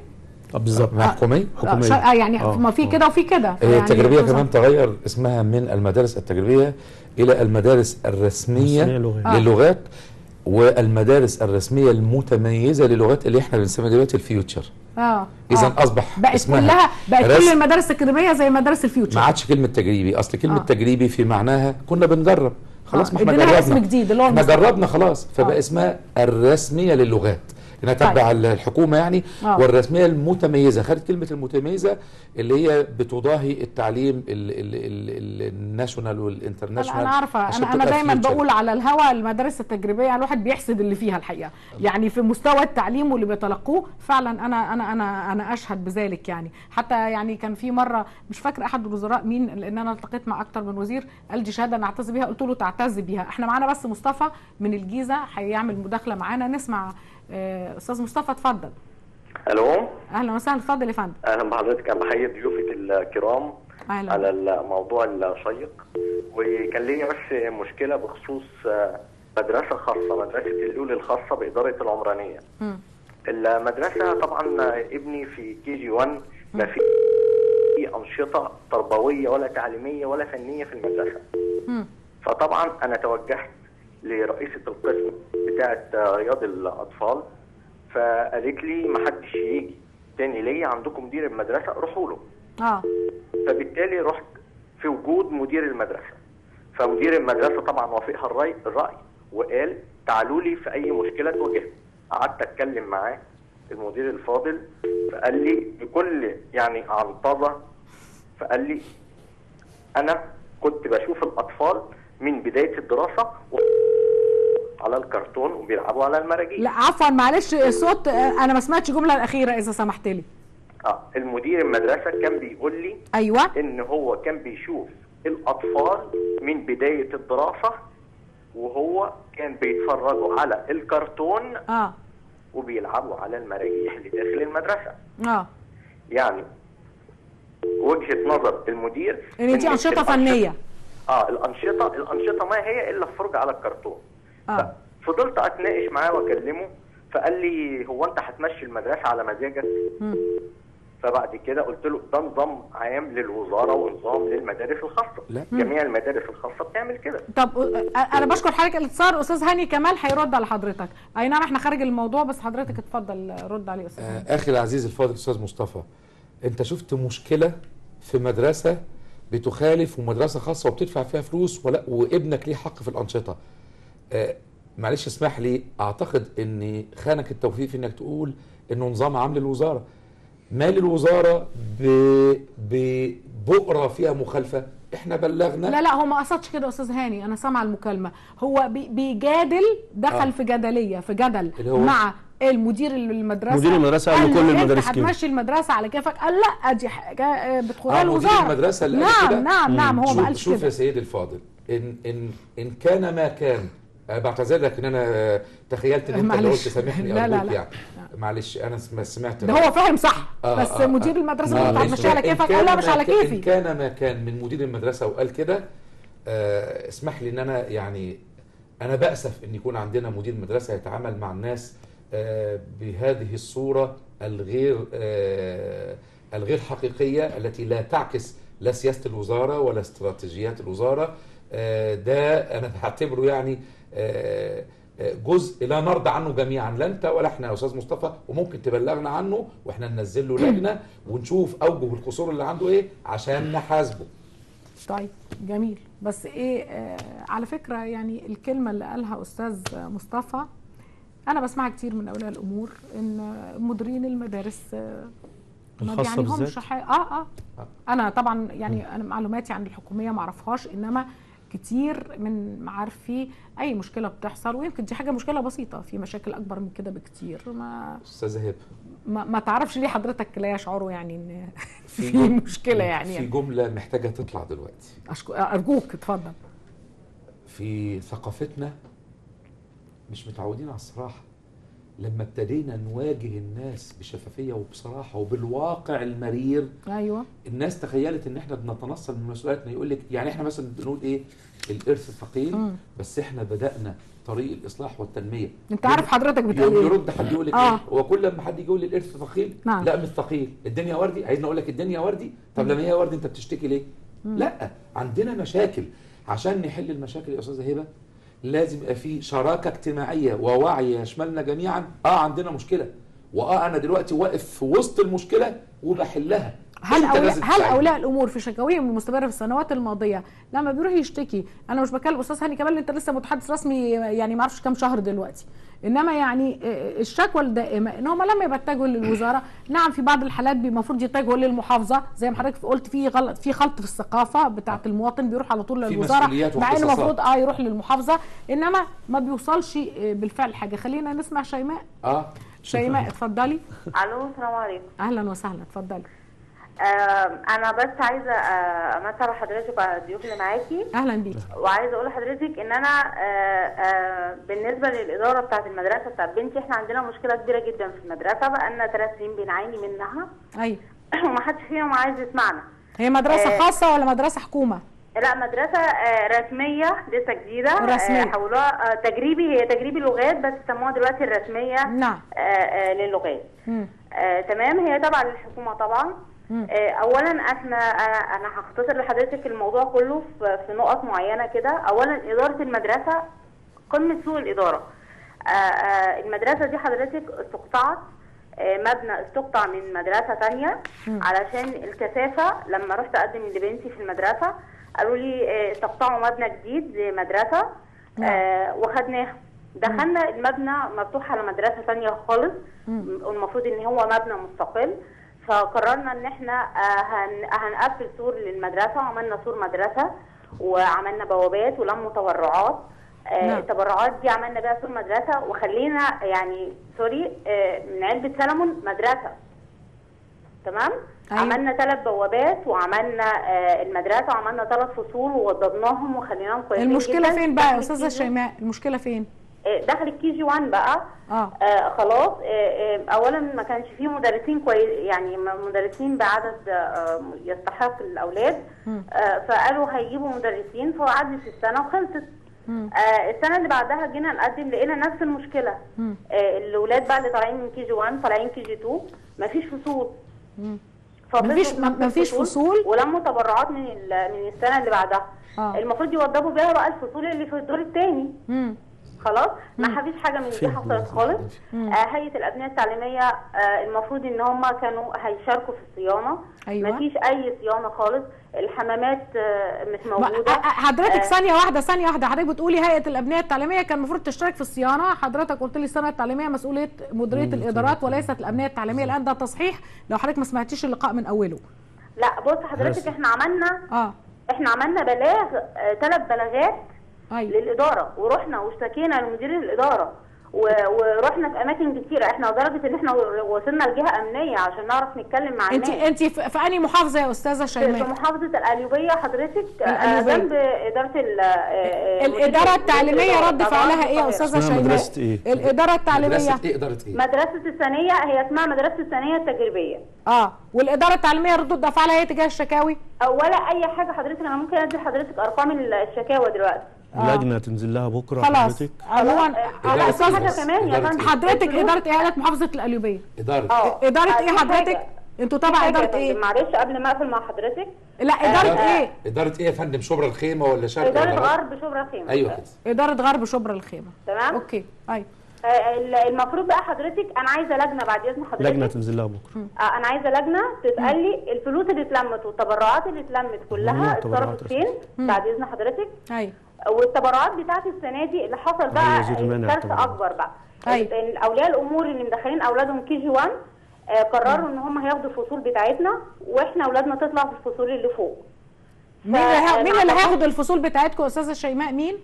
آه، بالظبط حكوميه حكومية. آه، شا- آه، يعني آه، ما في آه. كده وفي كده هي يعني التجريبية كمان تغير اسمها من المدارس التجريبية إلى المدارس الرسمية رسمية لغات. آه. والمدارس الرسمية المتميزة للغات اللي إحنا بنسميها دلوقتي ال future آه اذا آه. أصبح بقت اسمها كلها بقت كل. المدارس التجريبية زي مدارس ال future ما عادش كلمة تجريبي أصل كلمة آه. تجريبي في معناها كنا بنجرب خلاص آه، ما إحنا جربنا اسم جديد اللي هو إحنا. جربنا خلاص فبقى آه. اسمها الرسمية للغات إنها تتبع الحكومة يعني آه. والرسمية المتميزة خدت كلمة المتميزة اللي هي بتضاهي التعليم الناشونال والانترناشونال أنا عارفة. أنا تبقى دايما. بقول على الهوا المدارس التجريبية الواحد بيحسد اللي فيها الحقيقة. يعني في مستوى التعليم واللي بيتلقوه فعلا أنا أنا أنا أنا أشهد بذلك يعني. حتى يعني كان في مرة مش فاكر أحد الوزراء مين لأن أنا التقيت مع أكتر من وزير قال دي شهادة نعتز بيها قلت له تعتز بيها. إحنا معانا بس مصطفى من الجيزة هيعمل مداخلة معانا نسمع أستاذ مصطفى اتفضل. ألو؟ أهلا وسهلا اتفضل يا فندم. أهلا بحضرتك. أنا بحيي ضيوفك الكرام أهلا. على الموضوع الشيق. وكان ليا بس مشكلة بخصوص آه، مدرسة خاصة مدرسة الاولى الخاصة بإدارة العمرانية. مم. المدرسة طبعا ابني في كي جي 1 ما في أنشطة تربوية ولا تعليمية ولا فنية في المدرسة. مم. فطبعا أنا توجهت لرئيسة القسم بتاعة رياض الأطفال فقالت لي ما حدش يجي. تاني ليا عندكم مدير المدرسة روحوا له. آه. فبالتالي رحت في وجود مدير المدرسة. فمدير المدرسة طبعا وافقها الرأي الرأي وقال تعالوا لي في أي مشكلة تواجهني قعدت أتكلم معاه المدير الفاضل فقال لي بكل يعني عنطزه فقال لي أنا كنت بشوف الأطفال من بداية الدراسة و... على الكرتون وبيلعبوا على المراجيح. لا عفوا معلش الصوت آه، أنا ما سمعتش الجمله الأخيرة إذا سمحت لي. آه المدير المدرسة كان بيقول لي أيوه. إن هو كان بيشوف الأطفال من بداية الدراسة وهو كان بيتفرجوا على الكرتون آه. وبيلعبوا على المراجيح اللي داخل المدرسة. آه. يعني وجهة نظر المدير إن دي انشطه فنية. آه الأنشطة الأنشطة ما هي إلا الفرجة على الكرتون. آه. فضلت أتناقش معاه وأكلمه فقال لي هو أنت هتمشي المدرسة على مزاجك؟ مم. فبعد كده قلت له ده نظام عام للوزارة ونظام للمدارس الخاصة. لا. جميع المدارس الخاصة بتعمل كده. طب أنا بشكر حضرتك. الاتصال أستاذ هاني كمال هيرد على حضرتك. أي نعم إحنا خارج الموضوع بس حضرتك اتفضل رد عليه يا أستاذ آه، آخي العزيز الفاضل أستاذ مصطفى أنت شفت مشكلة في مدرسة بتخالف ومدرسة خاصة وبتدفع فيها فلوس ولا وابنك ليه حق في الأنشطة آه، معلش اسمح لي أعتقد إن خانك التوفيق في إنك تقول إنه نظام عام للوزارة مال الوزارة ب- ببؤرة فيها مخالفة إحنا بلغنا لا لا هو ما قصدش كده أستاذ هاني أنا سامعة المكالمة هو بي- بيجادل دخل آه. في جدلية في جدل؟ مع المدير المدرسة مدير المدرسة قال له كل له المدارس انت كده. هتمشي المدرسة على كيفك قال لا دي حاجة آه، بتدخلها آه، مدير الوزارة المدرسة اللي قال نعم كده؟ نعم نعم هو ما قالش شوف يا كده سيدي الفاضل إن إن إن كان ما كان أه بعتذر لك إن أنا آه، تخيلت إن أنت اللي. قلت سامحني لا، لا، لا. يعني معلش أنا سم- سمعت ده هو فاهم صح آه، بس آه، مدير آه. المدرسة آه، انت هتمشيها على كيفك قال لا مش ما على كيفي إن كان ما كان من مدير المدرسة وقال كده آه، اسمح لي إن أنا يعني أنا بأسف إن يكون عندنا مدير مدرسة يتعامل مع الناس آه، بهذه الصورة الغير آه، الغير حقيقية التي لا تعكس لا سياسة الوزارة ولا استراتيجيات الوزارة. آه، ده أنا بعتبره يعني آه، آه، جزء لا نرضى عنه جميعا لا أنت ولا إحنا يا أستاذ مصطفى وممكن تبلغنا عنه وإحنا ننزل له لجنة ونشوف أوجه القصور اللي عنده إيه عشان نحاسبه. طيب جميل. بس إيه آه على فكرة يعني الكلمة اللي قالها أستاذ مصطفى أنا بسمعها كتير من أولياء الأمور إن مديرين المدارس آه ما بيعنيهمش بالذات؟ حاجة آه آه. أنا طبعا يعني أنا معلوماتي عن الحكومية ما أعرفهاش إنما كتير من معارفي أي مشكلة بتحصل ويمكن دي حاجة مشكلة بسيطة في مشاكل أكبر من كده بكتير. ما استاذه هبه ما, ما تعرفش ليه حضرتك لا يشعروا يعني إن في جم- مشكلة يعني, في جملة محتاجة تطلع دلوقتي. أشكو... أرجوك اتفضل. في ثقافتنا مش متعودين على الصراحة. لما ابتدينا نواجه الناس بشفافية وبصراحة وبالواقع المرير أيوه. الناس تخيلت إن إحنا بنتنصل من مسؤولياتنا. يقول لك يعني إحنا مثلا بنقول إيه؟ الإرث الثقيل بس إحنا بدأنا طريق الإصلاح والتنمية. أنت عارف حضرتك بتقول إيه. يرد حد يقول لك آه. إيه هو كل لما حد يجي يقول لي الإرث ثقيل نعم. لا مش ثقيل. الدنيا وردي؟ عايزني أقول لك الدنيا وردي؟ طب لما هي وردي أنت بتشتكي ليه؟ لا عندنا مشاكل. عشان نحل المشاكل يا أستاذة هبة لازم يبقى في شراكة اجتماعية ووعي يشملنا جميعا. آه عندنا مشكلة. وآه أنا دلوقتي واقف في وسط المشكلة وبحلها. هل لازم هل. أولياء الأمور في شكاويهم المستمرة في السنوات الماضية؟ لما بيروح يشتكي. أنا مش بكلم أستاذ هاني كمال أنت لسه متحدث رسمي يعني ما أعرفش كام شهر دلوقتي. إنما يعني آه، الشكوى الدائمة إن هم لما بيتجهوا للوزارة. نعم في بعض الحالات المفروض يتجهوا للمحافظة. زي ما حضرتك قلت في غلط في خلط في الثقافة بتاعة المواطن بيروح على طول في للوزارة مع إنه واختصاصات. المفروض آه يروح للمحافظة. إنما ما بيوصلش آه، بالفعل حاجة. خلينا نسمع شيماء. آه. شيماء اتفضلي. ألو السلام عليكم. أهلا وسهلا اتفضلي. آه أنا بس عايزة آه امثل حضرتك على الضيوف اللي معاكي أهلا بيكي وعايزة أقول لحضرتك إن أنا آه آه بالنسبة للإدارة بتاعة المدرسة بتاعت بنتي إحنا عندنا مشكلة كبيرة جدا في المدرسة بقى لنا ثلاث سنين بنعاني منها أيوه ومحدش فيهم عايز يسمعنا هي مدرسة آه. خاصة ولا مدرسة حكومة لا مدرسة آه، رسمية لسه جديدة رسمية. آه، حولوها آه، تجريبي هي تجريبي لغات بس سموها دلوقتي الرسمية نعم. آه، آه، للغات. آه، تمام هي تابعة للحكومة طبعا. آه، اولا إحنا أنا أنا هختصر لحضرتك الموضوع كله في نقط معينة كده. اولا إدارة المدرسة قمة سوء الإدارة. آه، آه، المدرسة دي حضرتك استقطعت آه، مبنى استقطع من مدرسة تانية علشان الكثافة. لما رحت أقدم لبنتي في المدرسة قالوا لي آه، استقطعوا مبنى جديد لمدرسة آه، وخدناه دخلنا المبنى مفتوح على مدرسة تانية خالص. والمفروض إن هو مبنى مستقل. فقررنا إن إحنا آه، هن- هنقفل سور للمدرسة وعملنا سور مدرسة وعملنا بوابات ولموا تبرعات آه، نعم. التبرعات دي عملنا بيها سور مدرسة وخلينا يعني سور آه، من علبة سلمون مدرسة تمام أيوة. عملنا ثلاث بوابات وعملنا المدرسة وعملنا ثلاث فصول ووضبناهم وخليناهم كويسين المشكلة جداً. فين بقى يا أستاذة شيماء المشكلة فين آه، دخل ال KG 1 بقى. آه. آه خلاص. آه آه اولا ما كانش فيه مدرسين كويس يعني مدرسين بعدد آه يستحق الأولاد. آه فقالوا هيجيبوا مدرسين. فعدت السنة وخلصت. آه السنة اللي بعدها جينا نقدم لقينا نفس المشكلة. آه الأولاد بقى اللي طالعين من كي جي 1 طالعين كي جي 2 مفيش فصول. مفيش- مفيش فصول؟ ولموا تبرعات من من السنة اللي بعدها. آه. المفروض يوضبوا بيها بقى الفصول اللي في الدور الثاني. خلاص ما فيش حاجة من دي؟ حصلت خالص. آه هيئة الأبنية التعليمية آه المفروض إن هم كانوا هيشاركوا في الصيانة. أيوة. ما فيش أي صيانة خالص. الحمامات آه مش موجودة. حضرتك آه، ثانية واحدة ثانية واحدة. حضرتك بتقولي هيئة الأبنية التعليمية كان المفروض تشترك في الصيانة. حضرتك قلت لي السنة التعليمية مسؤولية مديرية الإدارات وليست الأبنية التعليمية. الآن ده تصحيح. لو حضرتك ما سمعتيش اللقاء من أوله. لا بص حضرتك بس. إحنا عملنا آه. إحنا عملنا بلاغ ثلاث بلاغات أيوه. للإدارة. ورحنا واشتكينا لمدير الإدارة. و- ورحنا في أماكن كتيرة. إحنا لدرجة إن إحنا وصلنا لجهة أمنية عشان نعرف نتكلم مع انت الناس. انت في في أنهي محافظة يا أستاذة في في شيماء؟ محافظة القليوبية حضرتك آه، القليوبية. جنب إدارة ال- آه، آه، الإدارة التعليمية رد فعلها إيه يا طبعاً. أستاذة شيماء؟ مدرسة إيه؟ الإدارة التعليمية. مدرسة إيه؟ إدارة إيه؟ مدرسة الثانية هي اسمها مدرسة الثانية التجريبية. آه. والإدارة التعليمية ردود افعالها إيه تجاه الشكاوي؟ ولا أي حاجة حضرتك أنا ممكن أدي لحضرتك أرقام الشكاوى دلوقتي. لجنة تنزل لها بكرة خلاص. حضرتك؟ عموما آه، على إدارة أساس حاجة بس. كمان يا إدارة فندم حضرتك إدارة إيه؟ محافظة القليوبية. إدارة. إدارة آه، إيه في حضرتك أنتوا تبع إدارة إيه؟ معلش قبل ما أقفل مع حضرتك. لا إدارة آه، إيه؟ إدارة إيه يا فندم؟ شبرا الخيمة ولا شرق إدارة غرب؟ شبرا خيمه أيوه كده. إدارة غرب شبرا الخيمة. تمام؟ أوكي أيوه آه، ال- المفروض بقى حضرتك أنا عايزة لجنة بعد إذن حضرتك. لجنة تنزل لها بكرة. آه، أنا عايزة لجنة تسأل لي الفلوس اللي اتلمت والتبرعات اللي اتلمت كلها اتصرفت فين بعد إذن حضرتك؟ أيوه. والتبرعات بتاعت السنة دي اللي حصل بقى المنع كارثه. أكبر بقى. أيوة. ال- أولياء الأمور اللي مدخلين أولادهم KG 1 آه، قرروا إن هم هياخدوا الفصول بتاعتنا وإحنا أولادنا تطلع في الفصول اللي فوق. مين اللي مين اللي طبعاً هياخد الفصول بتاعتكم؟ يا أستاذة شيماء مين؟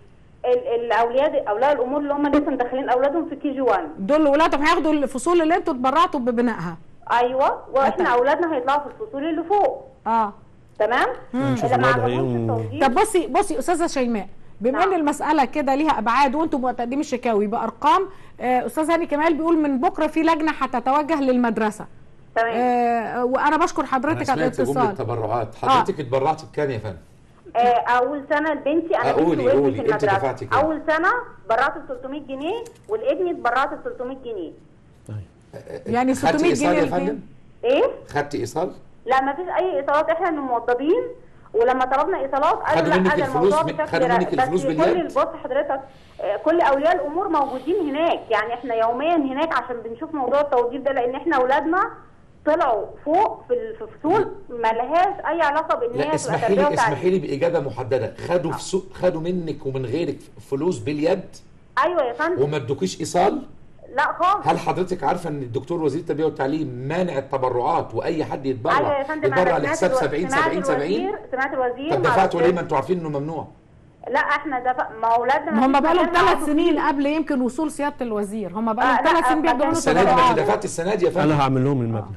ال- الاولياء أولياء الأمور اللي هم لسه مدخلين أولادهم في KG 1 دول ولادهم هياخدوا الفصول اللي أنتوا اتبرعتوا ببنائها. أيوه وإحنا أتى. أولادنا هيطلعوا في الفصول اللي فوق. آه. تمام؟ نشوف اللي ما الوضع عجبهمش و- التوظيف طب بصي بصي أستاذة شيماء بما إن نعم. المسألة كده ليها أبعاد وأنتم مقدمين الشكاوي بأرقام آه، أستاذ هاني كمال بيقول من بكرة في لجنة هتتوجه للمدرسة. تمام. آه، وأنا بشكر حضرتك على سمعت جملة الاتصال. تبرعات. حضرتك اتبرعت بكام يا فندم؟ آه، اول سنة لبنتي أنا آه، قولي- قولي، المدرسة. دفعتي كام؟ أول سنة برعت ب 300 جنيه والابن اتبرعت ب 300 جنيه يعني خدتي 600 إيصال جنيه يا فندم إيه؟ خدتي إيصال؟ لا ما فيش أي إيصالات. إحنا من الموظفين ولما طلبنا إيصالات قالوا لا هذا الموضوع بشكل بس كل؟ بص حضرتك آه، كل أولياء الأمور موجودين هناك. يعني إحنا يوميا هناك عشان بنشوف موضوع التوظيف ده لأن إحنا أولادنا طلعوا فوق في ال- في فصول ما لهاش أي علاقة بإن هي لا اسمحي لي اسمحي لي بإجابة محددة. خدوا سوق خدوا منك ومن غيرك فلوس باليد؟ أيوه يا فندم. وما ادوكيش إيصال؟ لا خالص. هل حضرتك عارفة إن الدكتور وزير التربية والتعليم مانع التبرعات وأي حد يتبرع؟ يتبرع لحساب سمعت 70 الو- 70 سمعت 70 الوزير سمعت الوزير طب دفعتوا ليه؟ ما أنتوا عارفين إنه ممنوع. لا إحنا دفع ما اولادنا هم بقالهم مكان ثلاث سنين. قبل يمكن وصول سيادة الوزير. هم بقالهم آه، لا، ثلاث سنين آه، السنة السنة دي ما انت دفعت السنة دي يا فندم؟ أنا هعمل لهم المبنى.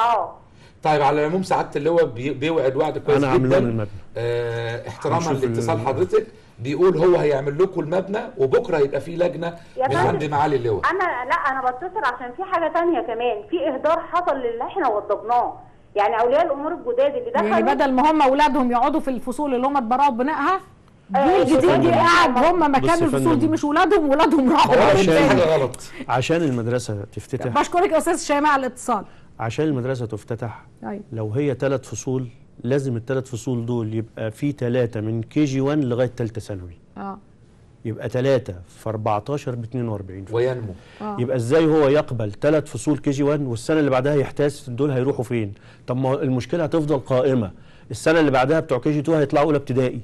آه. طيب على العموم سعادة اللواء بي- بيوعد وعد كويس أنا هعمل جدا. لهم المبنى. آه احتراما لاتصال ال- حضرتك. بيقول هو هيعمل لكم المبنى وبكرة يبقى في لجنة يا من عند معالي اللواء. أنا لا أنا بتصل عشان في حاجة تانية كمان. في إهدار حصل للي إحنا وضبناه. يعني أولياء الأمور الجداد اللي دخلوا يعني بدل ما هم أولادهم يقعدوا في الفصول اللي هم اتبرعوا ببنائها آه، جيل جديد فندم. قاعد. هم مكان الفصول. دي مش ولادهم ولادهم راحوا. عشان- غلط. عشان المدرسة تفتتح. بشكرك يا أستاذ شيماء على الاتصال. عشان المدرسة تفتتح أيوه. لو هي ثلاث فصول لازم الثلاث فصول دول يبقى في ثلاثة من KG 1 لغاية ثالثه ثانوي. آه. يبقى ثلاثة في 14 ب 42 فصل. وينمو. آه. يبقى إزاي هو يقبل ثلاث فصول KG 1 والسنة اللي بعدها يحتاس؟ دول هيروحوا فين؟ طب ما المشكلة هتفضل قائمة. السنة اللي بعدها بتوع KG 2 هيطلعوا أولى ابتدائي.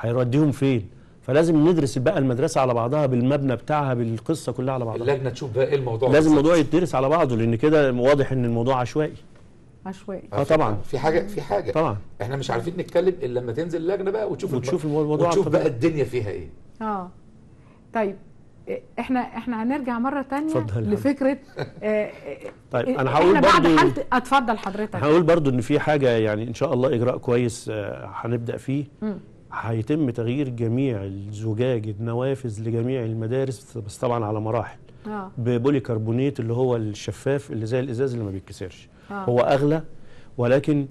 هيوديهم فين؟ فلازم ندرس بقى المدرسة على بعضها بالمبنى بتاعها بالقصة كلها على بعضها. اللجنة تشوف بقى إيه الموضوع لازم. الموضوع يتدرس على بعضه لأن كده واضح إن الموضوع عشوائي. عشوائي. آه طبعا. في حاجة في حاجة. طبعا. إحنا مش عارفين نتكلم إلا لما تنزل اللجنة بقى وتشوف وتشوف الم- الموضوع وتشوف. بقى الدنيا فيها إيه. آه. طيب إيه، إحنا إحنا هنرجع مرة تانية اتفضل يا لفكرة آه، طيب إيه، أنا هقول إحنا بعد برضو حاله اتفضل حضرتك. هقول برضو إن في حاجة يعني إن شاء الله إجراء كويس آه، هنبدأ فيه. هيتم تغيير جميع الزجاج النوافذ لجميع المدارس بس طبعا على مراحل. آه. ببولي كربونيت اللي هو الشفاف اللي زي الإزاز اللي ما بيتكسرش. آه. هو أغلى ولكن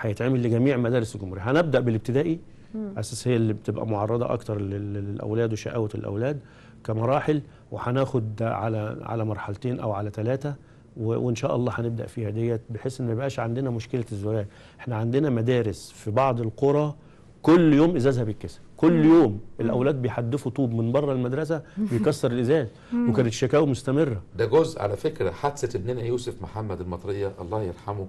هيتعمل لجميع مدارس الجمهورية. هنبدأ بالابتدائي أساس هي اللي بتبقى معرضة أكتر لل- للأولاد وشقاوة الأولاد كمراحل وهناخد على على مرحلتين أو على ثلاثة و- وإن شاء الله هنبدأ فيها ديت بحيث إن ما يبقاش عندنا مشكلة الزجاج إحنا عندنا مدارس في بعض القرى كل يوم إزازها بيتكسر. كل يوم الأولاد بيحدفوا طوب من بره المدرسة بيكسر الإزاز. وكانت شكاوى مستمرة. ده جزء على فكرة حادثة ابننا يوسف محمد المطرية الله يرحمه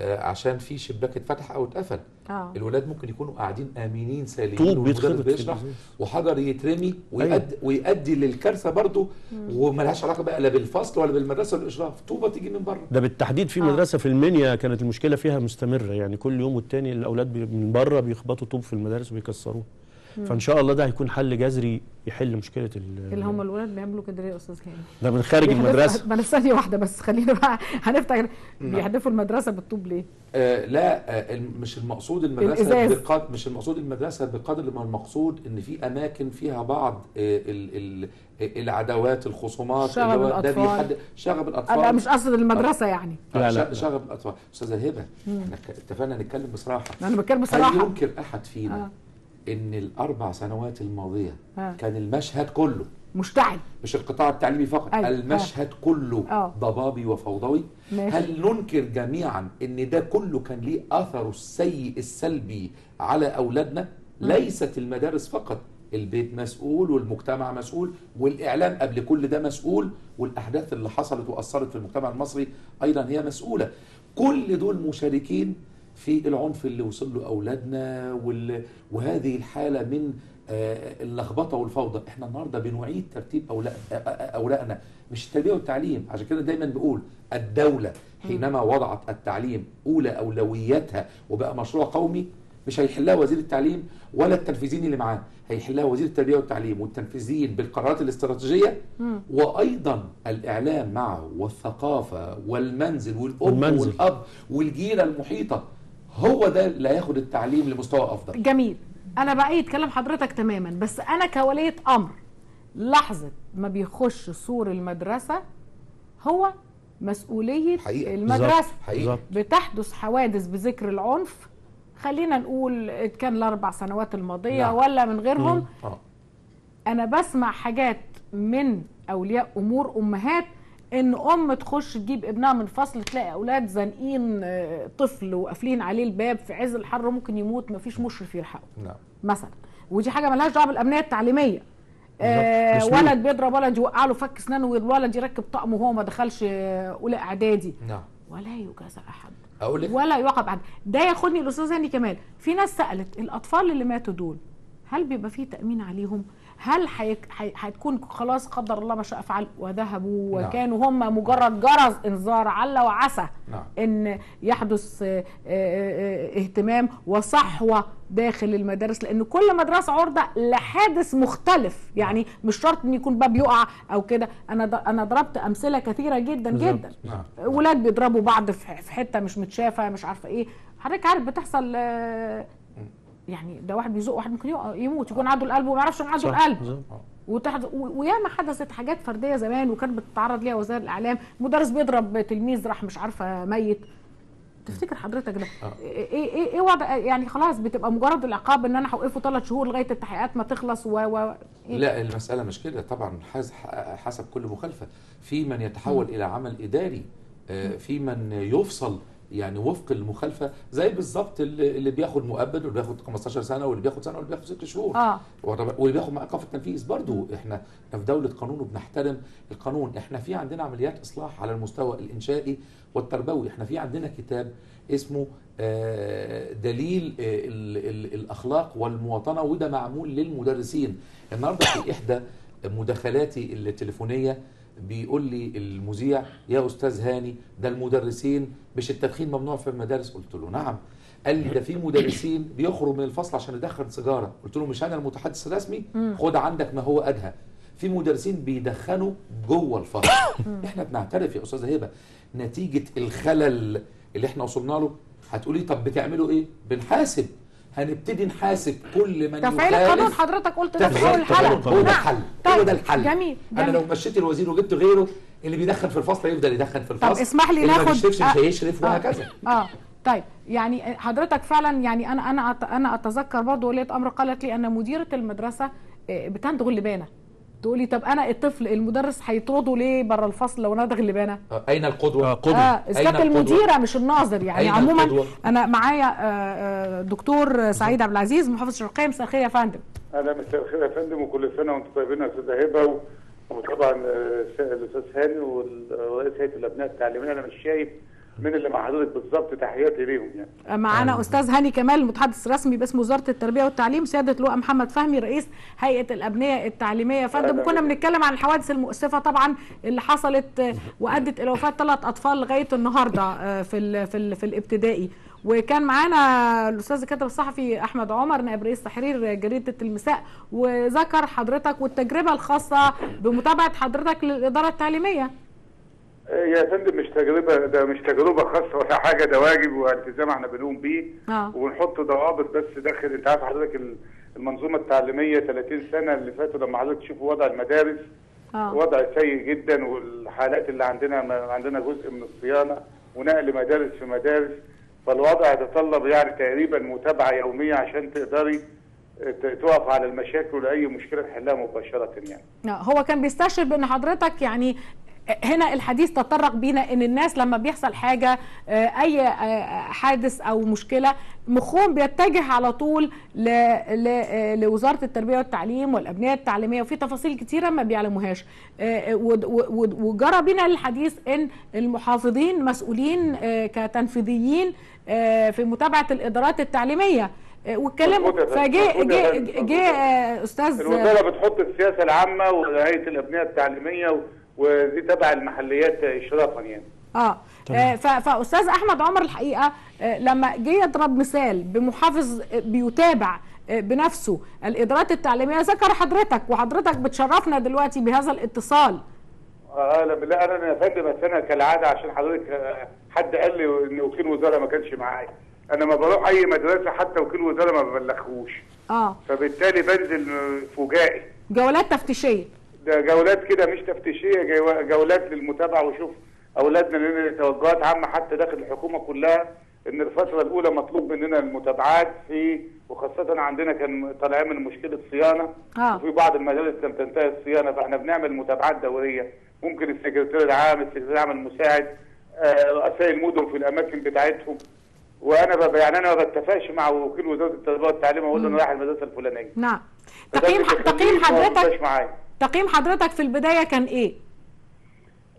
آه عشان في شباك اتفتح أو اتقفل. آه. الولاد ممكن يكونوا قاعدين آمنين سالمين والمدرس بيتخبط بيشرح. وحجر يترمي ويؤدي, ويؤدي للكارثة برضه وملهاش علاقة بقى لا بالفصل ولا بالمدرسة ولا الاشراف طوبة تيجي من بره. ده بالتحديد في آه. مدرسة في المنيا كانت المشكلة فيها مستمرة. يعني كل يوم والتاني الأولاد بي- من بره بيخبطوا طوب في المدارس وبيكسروه. فإن شاء الله ده هيكون حل جذري يحل مشكلة ال- اللي هم الولاد بيعملوا كده ليه يا أستاذ هاني ده من خارج المدرسة. ما أنا ثانية واحدة بس خلينا بقى هنفتح بيحدفوا المدرسة بالطوب ليه؟ آه لا آه مش المقصود المدرسة. بقدر مش المقصود المدرسة بقدر ما المقصود إن في أماكن فيها بعض آه ال ال العداوات الخصومات شغب اللي هو ده. بيحد شغب الأطفال. أنا مش قصد المدرسة يعني. لا لا، لا. لا. شغب الأطفال. أستاذة هبة إحنا اتفقنا نتكلم بصراحة. أنا بتكلم هل بصراحه ينكر أحد فينا آه. إن الأربع سنوات الماضية آه. كان المشهد كله مشتعل مش القطاع التعليمي فقط أيوة. المشهد كله آه. ضبابي وفوضوي ماشي. هل ننكر جميعا إن ده كله كان ليه اثره السيء السلبي على أولادنا ليست المدارس فقط البيت مسؤول والمجتمع مسؤول والإعلام قبل كل ده مسؤول والأحداث اللي حصلت وأثرت في المجتمع المصري أيضا هي مسؤولة كل دول مشاركين في العنف اللي وصل له أولادنا وال... وهذه الحالة من آه، اللخبطة والفوضى. إحنا النهارده بنعيد ترتيب أولا... آه، آه، اولادنا مش التربية والتعليم. عشان كده دايما بقول الدولة حينما وضعت التعليم أولى أولوياتها وبقى مشروع قومي مش هيحلها وزير التعليم ولا التنفيذيين اللي معاه. هيحلها وزير التربية والتعليم والتنفيذيين بالقرارات الاستراتيجية وأيضا الإعلام معه والثقافة والمنزل والأم والمنزل. والأب والجيرة المحيطة. هو ده اللي هياخد التعليم لمستوى أفضل. جميل. أنا بأيد كلام حضرتك تماما بس أنا كولية أمر لحظة ما بيخش سور المدرسة هو مسؤولية حقيقة. المدرسة. حقيقي بالظبط. بتحدث حوادث بذكر العنف خلينا نقول كان الأربع سنوات الماضية نعم. ولا من غيرهم. آه. أنا بسمع حاجات من أولياء أمور أمهات إن أم تخش تجيب ابنها من فصل تلاقي أولاد زانقين آه، طفل وقافلين عليه الباب في عز الحر ممكن يموت مفيش مشرف يلحقه. نعم. مثلا. ودي حاجة ملهاش دعوة بالأمنية التعليمية. آه. ولد بيضرب ولد يوقع له فك أسنانه والولد يركب طقم وهو ما دخلش آه، أولى إعدادي. نعم. ولا يجازى أحد. أقول لك ولا يعاقب أحد. ده ياخدني الاستاذ هاني كمال. في ناس سألت الأطفال اللي ماتوا دول هل بيبقى فيه تأمين عليهم؟ هل هتكون خلاص قدر الله ما شاء فعل وذهبوا نعم. وكانوا هم مجرد جرس انذار عل وعسى نعم. إن يحدث اهتمام وصحوة داخل المدارس لأن كل مدرسة عرضة لحادث مختلف يعني مش شرط إن يكون باب يقع أو كده أنا أنا ضربت أمثلة كثيرة جدا. جدا نعم ولاد بيضربوا بعض في حتة مش متشافة مش عارفة إيه حضرتك عارف بتحصل يعني ده واحد بيزق واحد ممكن يموت يكون عنده القلب وما يعرفش صح، القلب. وتحد... وياما حدثت حاجات فردية زمان وكانت بتتعرض ليها وزارة الإعلام. مدرس بيضرب تلميذ راح مش عارفة ميت. تفتكر حضرتك ده؟ آه. إيه إيه إيه وضع؟ يعني خلاص بتبقى مجرد العقاب إن أنا هوقفه ثلاث شهور لغاية التحقيقات ما تخلص و, و... إيه؟ لا المسألة مش كده. طبعا حسب كل مخالفة. في من يتحول إلى عمل إداري آه، في من يفصل يعني وفق المخالفة زي بالظبط اللي بياخد مؤبد واللي بياخد 15 سنة واللي بياخد سنة واللي بياخد 6 شهور. وطب- واللي بياخد مع ايقاف التنفيذ. برضو إحنا في دولة قانون وبنحترم القانون. إحنا في عندنا عمليات إصلاح على المستوى الإنشائي والتربوي. إحنا في عندنا كتاب اسمه آه، دليل آه، ال- ال- الأخلاق والمواطنة وده معمول للمدرسين. النهارده في إحدى مداخلاتي التليفونية بيقول لي المذيع يا أستاذ هاني ده المدرسين مش التدخين ممنوع في المدارس؟ قلت له نعم. قال لي ده في مدرسين بيخرج من الفصل عشان يدخن سيجارة. قلت له مش أنا المتحدث الرسمي؟ خد عندك ما هو أدهى. في مدرسين بيدخنوا جوه الفصل. إحنا بنعترف يا أستاذة هبة. نتيجة الخلل اللي إحنا وصلنا له. هتقولي طب بتعملوا إيه؟ بنحاسب. هنبتدي نحاسب كل من تفعيل القانون حضرتك قلت ده في تفعيل اول الحلقة هو ده. الحل طيب، هو ده الحل. جميل أنا جميل. لو مشيت الوزير وجبت غيره اللي بيدخن في الفصل هيفضل يدخن في الفصل. اسمح لي اللي ما ناخد- بيشرفش آه. مش هيشرف آه. وهكذا. آه. طيب يعني حضرتك فعلا يعني أنا أنا أنا أتذكر برضه وليه أمر قالت لي أن مديرة المدرسة آه، بتندغ اللبانه تقول لي طب أنا الطفل المدرس هيطرده ليه بره الفصل لو ندغ اللبانه آه، أين القدوة آه، قدوة. آه إذا كانت؟ المديرة مش الناظر يعني أين عموما القدوة؟ أنا معايا آه، آه، دكتور سعيد عبد العزيز محافظ شرقيه مساء الخير يا فندم أهلا مساء الخير يا فندم وكل سنة وأنتم طيبين يا أستاذة هبة وطبعا آه، الأستاذ هاني ورئيس هيئة الأبناء التعليمية أنا مش شايف من اللي مع حضرتك بالظبط تحياتي ليهم يعني؟ معانا أستاذ هاني كمال المتحدث الرسمي باسم وزارة التربية والتعليم سيادة اللواء محمد فهمي رئيس هيئة الأبنية التعليمية. فندم بك. بنتكلم عن الحوادث المؤسفة طبعا اللي حصلت آه، وأدت إلى وفاة ثلاث أطفال لغاية النهارده آه، في ال في ال في الابتدائي. وكان معانا الأستاذ الكاتب الصحفي أحمد عمر نائب رئيس تحرير جريدة المساء. وذكر حضرتك والتجربة الخاصة بمتابعة حضرتك للإدارة التعليمية. يا فندم مش تجربة ده مش تجربة خاصة ولا حاجة ده واجب والتزام إحنا بنقوم بيه. آه. ونحط ضوابط بس داخل. انت عارف حضرتك ال- المنظومة التعليميه 30 سنة اللي فاتوا لما حضرتك تشوفوا وضع المدارس آه. وضع سيء جدا والحالات اللي عندنا عندنا جزء من الصيانة ونقل مدارس في مدارس. فالوضع يتطلب يعني تقريبا متابعة يومية عشان تقدري ت- تقف على المشاكل ولاي مشكلة تحلها مباشرة يعني. آه، هو كان بيستشهد بأن حضرتك يعني هنا الحديث تطرق بينا إن الناس لما بيحصل حاجة آه، أي آه، حادث أو مشكلة مخهم بيتجه على طول ل... ل... آه، لوزارة التربية والتعليم والأبنية التعليمية وفي تفاصيل كتيرة ما بيعلموهاش. وجرى بينا الحديث إن المحافظين مسؤولين كتنفيذيين في متابعة الإدارات التعليمية. واتكلموا فجه جه جه أستاذ الوزارة بتحط السياسة العامة وهيئة الأبنية التعليمية و- ودي تبع المحليات اشرافا يعني. آه آه، فأستاذ أحمد عمر الحقيقة آه، لما جه يضرب مثال بمحافظ آه، بيتابع بنفسه الإدارات التعليمية ذكر حضرتك وحضرتك بتشرفنا دلوقتي بهذا الاتصال آه لا لا أنا يا فندم بس أنا كالعادة عشان حضرتك حد قال لي إن وكيل وزارة ما كانش معايا. أنا ما بروح أي مدرسة حتى وكيل وزارة ما ببلغهوش. آه فبالتالي بنزل فجائي. جولات تفتيشية ده جولات كده مش تفتيشية جو- جولات للمتابعة. وشوف أولادنا لأن توجهات عامة حتى داخل الحكومة كلها إن الفترة الأولى مطلوب مننا المتابعات في وخاصة عندنا كان طالعين من مشكلة صيانة. آه. وفي بعض المدارس لم تنتهي الصيانة فإحنا بنعمل متابعات دورية. ممكن السكرتير العام السكرتير العام المساعد آه، رؤساء المدن في الأماكن بتاعتهم. وأنا ببقى يعني أنا ما بتفقش مع وكيل وزارة التربيه والتعليم أقول له أنا رايح المدرسة الفلانية. نعم. تقييم تقييم حضرتك؟ تقييم حضرتك في البداية كان إيه؟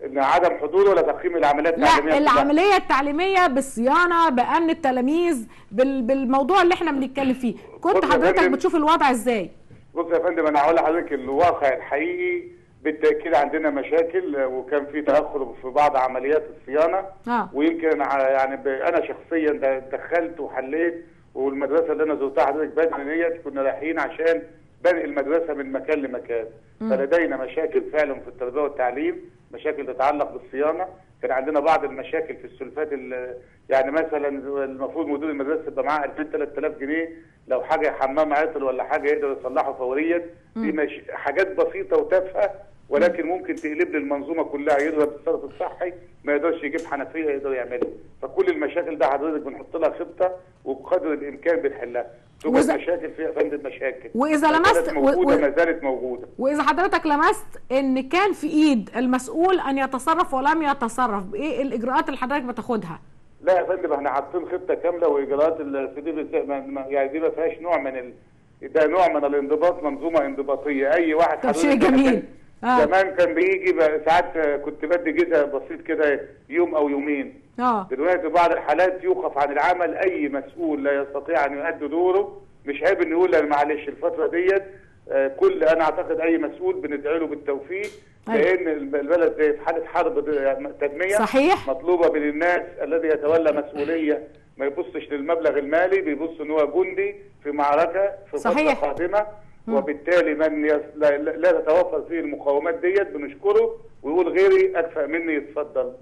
إن عدم حضور ولا تقييم العمليات التعليمية لا؟ العملية التعليمية بالصيانة بأمن التلاميذ بال... بالموضوع اللي إحنا بنتكلم فيه كنت حضرتك فندم. بتشوف الوضع إزاي؟ بص يا فندم أنا هقول لحضرتك الواقع الحقيقي بالتأكيد عندنا مشاكل آه، وكان في تأخر في بعض عمليات الصيانة آه ويمكن يعني ب- أنا شخصيا دخلت وحليت والمدرسة اللي أنا زرتها حضرتك بدري ديت كنا رايحين عشان بنقل المدرسة من مكان لمكان. فلدينا مشاكل فعلا في التربية والتعليم مشاكل تتعلق بالصيانة. كان عندنا بعض المشاكل في السلفات ال- يعني مثلا المفروض مدير المدرسة يبقى معاه 2000 3000 جنيه. لو حاجة حمام عطل ولا حاجة يقدر يصلحه فوريا. دي حاجات بسيطة وتافهة ولكن ممكن تقلب لي المنظومة كلها يضرب الصرف الصحي ما يقدرش يجيب حنفية يقدر يعملها. فكل المشاكل ده حضرتك بنحط لها خطة وبقدر الإمكان بنحلها. توجد وإذا- مشاكل فيها فندم مشاكل. وإذا ما لمست- موجودة و- ما زالت موجودة. وإذا حضرتك لمست إن كان في إيد المسؤول أن يتصرف ولم يتصرف إيه الإجراءات اللي حضرتك بتاخدها؟ لا يا فندم إحنا حاطين خطة كاملة وإجراءات ال- دي بت- ما- ما- يعني دي ما فيهاش نوع من ال... ده نوع من الانضباط منظومة انضباطية. أي واحد طب شيء حضرتك جميل. آه. زمان كان بيجي ساعات كنت بدي جزء بسيط كده يوم أو يومين آه دلوقتي بعض الحالات يوقف عن العمل أي مسؤول لا يستطيع أن يؤدي دوره مش عيب ان يقول لا معلش الفترة ديت آه، كل أنا أعتقد أي مسؤول بندعي له بالتوفيق أيوة. لأن الب- البلد في حالة حرب تنميه صحيح. مطلوبة من الناس الذي يتولى مسؤولية ما يبصش للمبلغ المالي بيبص إن هو جندي في معركة في صحيح. فتره قادمة وبالتالي من يس... لا, لا لا تتوفر فيه المقومات ديت بنشكره ويقول غيري اكفأ مني يتفضل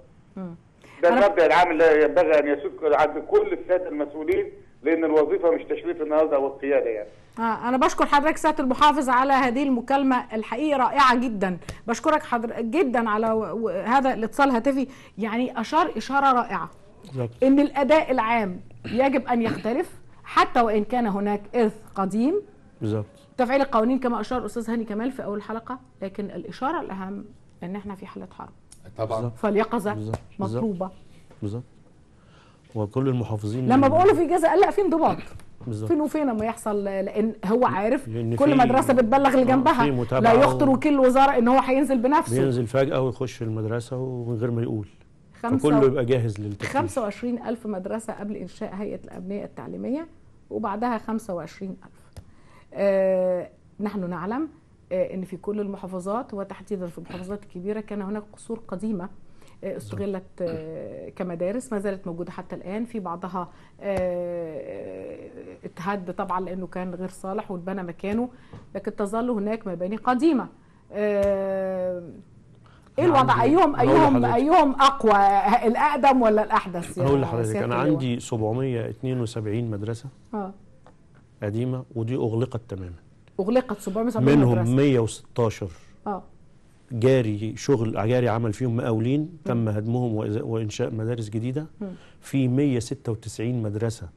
ده أنا- المبدأ العام اللي ينبغي أن يسود عند كل السادة المسؤولين لأن الوظيفة مش تشريف النهارده أو القيادة يعني. آه أنا بشكر حضرتك سيادة المحافظ على هذه المكالمة الحقيقة رائعة جدا. بشكرك حضر جدا على و- و- هذا الاتصال الهاتفي. يعني أشار إشارة رائعة. بالظبط. إن الأداء العام يجب أن يختلف حتى وإن كان هناك إرث قديم. بالظبط. تفعيل القوانين كما أشار الأستاذ هاني كمال في أول الحلقة لكن الإشارة الأهم إن إحنا في حالة حرب. طبعا. فاليقظة بالظبط. بالظبط. وكل المحافظين لما بقوله في جزء لا في انضباط بالظبط. فين وفين ما يحصل؟ لأن هو عارف لأن كل مدرسة بتبلغ اللي آه، جنبها. لا يخطر وكيل الوزارة إن هو هينزل بنفسه. بينزل فجأة ويخش المدرسة ومن غير ما يقول. خمسة فكله يبقى جاهز للتفتيش 25 ألف مدرسة قبل إنشاء هيئة الأبنية التعليمية وبعدها 25 ألف. آه نحن نعلم آه أن في كل المحافظات وتحديدا في المحافظات الكبيرة كان هناك قصور قديمة آه، استغلت آه، كمدارس ما زالت موجودة حتى الآن. في بعضها آه، اتهد طبعا لأنه كان غير صالح واتبنى مكانه لكن تظل هناك مباني قديمة. آه، إيه الوضع؟ ايهم ايهم. أيهم أقوى؟ الأقدم ولا الأحدث يا هقول لحضرتك أنا؟ عندي 772 مدرسة. آه. قديمة ودي أغلقت تماما. أغلقت 770 منهم مدرسة. 116 آه. جاري شغل جاري عمل فيهم مقاولين تم هدمهم وإنشاء مدارس جديدة. في 196 مدرسة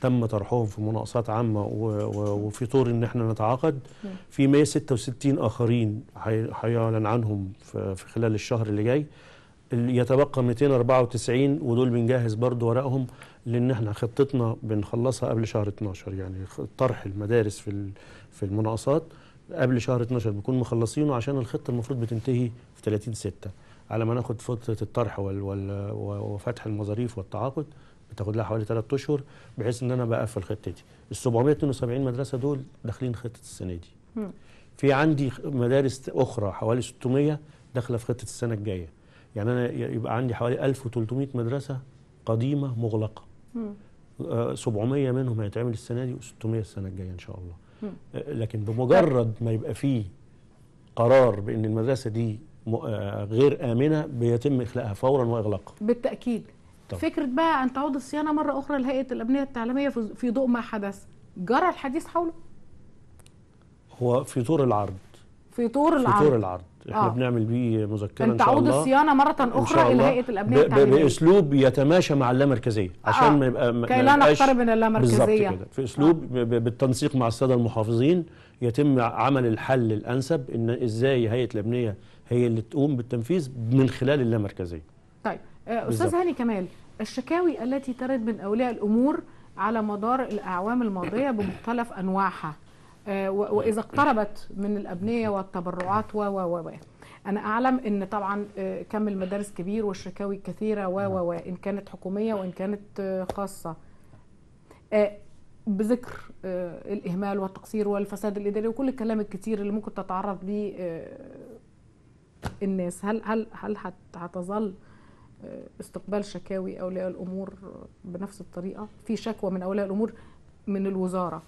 تم طرحهم في مناقصات عامة وفي طور إن إحنا نتعاقد. في 166 آخرين هي- هيعلن عنهم في خلال الشهر اللي جاي. يتبقى 294 ودول بنجهز برضو ورقهم. لأن إحنا خطتنا بنخلصها قبل شهر 12 يعني طرح المدارس في في المناقصات قبل شهر 12 بنكون مخلصينه عشان الخطة المفروض بتنتهي في 30 6 على ما ناخد فترة الطرح وال وال وفتح المظاريف والتعاقد بتاخد لها حوالي 3 أشهر بحيث إن أنا بقفل خطتي ال 772 مدرسة دول داخلين خطة السنة دي. في عندي مدارس أخرى حوالي 600 داخلة في خطة السنة الجاية. يعني أنا يبقى عندي حوالي 1300 مدرسة قديمة مغلقة. 700 منهم هيتعمل السنة دي و600 السنة الجاية إن شاء الله. آه، لكن بمجرد ما يبقى فيه قرار بإن المدرسة دي آه، غير آمنة بيتم اخلاءها فورا واغلاقها بالتأكيد. طبعا. فكرة بقى أن تعود الصيانة مرة أخرى لهيئة الابنيه التعليمية في في ضوء ما حدث. جرى الحديث حوله؟ هو في طور العرض. في طور في العرض طور العرض إحنا آه. بنعمل بيه مذكرة إن شاء تعود الله الصيانة مرة أخرى شاء إلى الله هيئة الابنيه التعليميه بأسلوب يتماشى مع اللامركزية عشان آه. ما يبقى ما كي لا نقترب من اللامركزية. بالظبط كده في أسلوب ب- بالتنسيق مع السادة المحافظين يتم عمل الحل الأنسب إن إزاي هيئة الأبنية هي اللي تقوم بالتنفيذ من خلال اللامركزية طيب آه،. أستاذ هاني كمال الشكاوي التي ترد من أولياء الأمور على مدار الأعوام الماضية بمختلف أنواعها آه، وإذا اقتربت من الأبنية والتبرعات و و و. أنا أعلم إن طبعا آه، كم المدارس كبير والشكاوي كثيرة و و و. إن كانت حكومية وإن كانت آه، خاصة. آه، بذكر آه، الإهمال والتقصير والفساد الإداري وكل الكلام الكتير اللي ممكن تتعرض ليه آه، الناس. هل هل هل هت- هتظل آه، استقبال شكاوي أولياء الأمور بنفس الطريقة؟ في شكوى من أولياء الأمور من الوزارة.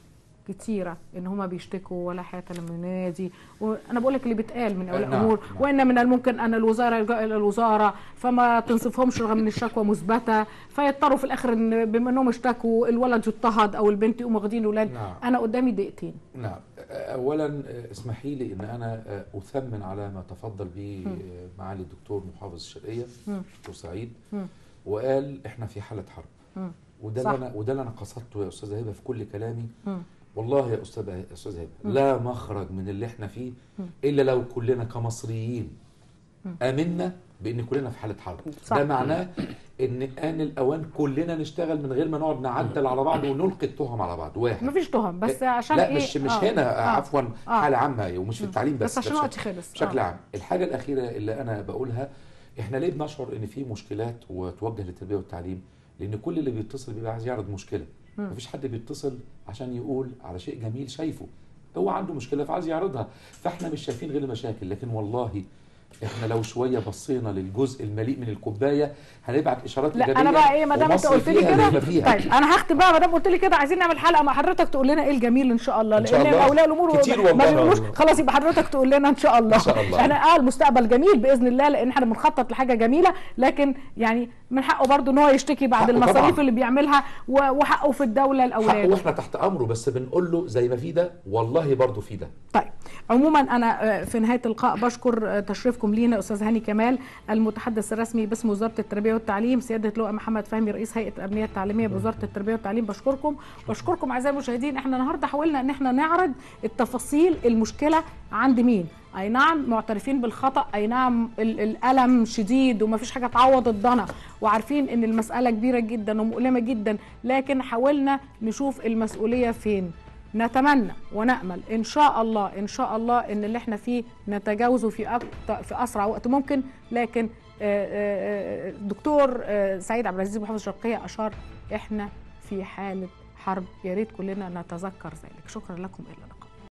كتيرة إن هما بيشتكوا ولا حياة لمن ينادي وأنا بقول لك اللي بيتقال من اولياء نعم، الأمور نعم. وان من الممكن أن الوزارة يلجأ إلى الوزارة فما تنصفهمش رغم إن الشكوى مثبتة فيضطروا في الآخر إن بما إنهم اشتكوا الولد يضطهد أو البنت يقوموا واخدين الأولاد نعم. أنا قدامي دقيقتين نعم اولا اسمحي لي إن أنا أثمن على ما تفضل به معالي الدكتور محافظ الشرقية دكتور سعيد. وقال إحنا في حالة حرب. وده. اللي أنا وده اللي أنا قصدته يا أستاذة هبة في كل كلامي مم. والله يا استاذه يا استاذه هبة لا مخرج من اللي إحنا فيه إلا لو كلنا كمصريين. آمنا بإن كلنا في حالة حرب. صح. ده معناه إن آن الأوان كلنا نشتغل من غير ما نقعد نعدل على بعض ونلقي التهم على بعض. واحد. مفيش تهم بس عشان لا إيه؟ مش مش آه، هنا آه. عفوا آه. حالة عامة ومش في التعليم بس بس عشان وقتي خلص. بشكل آه. عام. الحاجة الأخيرة اللي أنا بقولها إحنا ليه بنشعر إن في مشكلات وتوجه للتربية والتعليم؟ لأن كل اللي بيتصل بيبقى عايز يعرض مشكلة. مفيش حد بيتصل عشان يقول على شيء جميل شايفه هو عنده مشكلة فعايز يعرضها فاحنا مش شايفين غير المشاكل لكن والله إحنا لو شوية بصينا للجزء المليء من الكوباية هنبعت إشارات لا إيجابية أنا بقى إيه ما دام انت قلت لي كده. طيب أنا هختم بقى ما دام قلت لي كده عايزين نعمل حلقة مع حضرتك تقول لنا إيه الجميل إن شاء الله لأن. أولياء الأمور ما. بيقولوش خلاص يبقى حضرتك تقول لنا إن شاء الله إن شاء الله. إحنا آه المستقبل جميل بإذن الله لأن إحنا بنخطط لحاجة جميلة لكن يعني من حقه برضه إن هو يشتكي بعد حقه المصاريف طبعاً. اللي بيعملها وحقه في الدولة حقه لاولاده وإحنا تحت أمره بس بنقول له زي ما في ده والله برضه في ده. طيب عموما أنا آه، في نهاية اللقاء بشكر آه، تشريفكم لينا أستاذ هاني كمال المتحدث الرسمي باسم وزارة التربية والتعليم سيادة لؤي محمد فهمي رئيس هيئة الابنيه التعليمية بوزارة التربية والتعليم. بشكركم. بشكركم أعزائي المشاهدين إحنا النهارده حاولنا إن إحنا نعرض التفاصيل المشكلة عند مين؟ أي نعم معترفين بالخطأ أي نعم ال- الألم شديد ومفيش حاجة تعوض الضنا وعارفين إن المسألة كبيرة جدا ومؤلمة جدا لكن حاولنا نشوف المسؤولية فين. نتمنى ونأمل إن شاء الله إن شاء الله إن اللي إحنا فيه نتجاوزه في في أسرع وقت ممكن. لكن دكتور سعيد عبد العزيز محافظ الشرقية أشار إحنا في حالة حرب يا ريت كلنا نتذكر ذلك. شكرا لكم إلى اللقاء.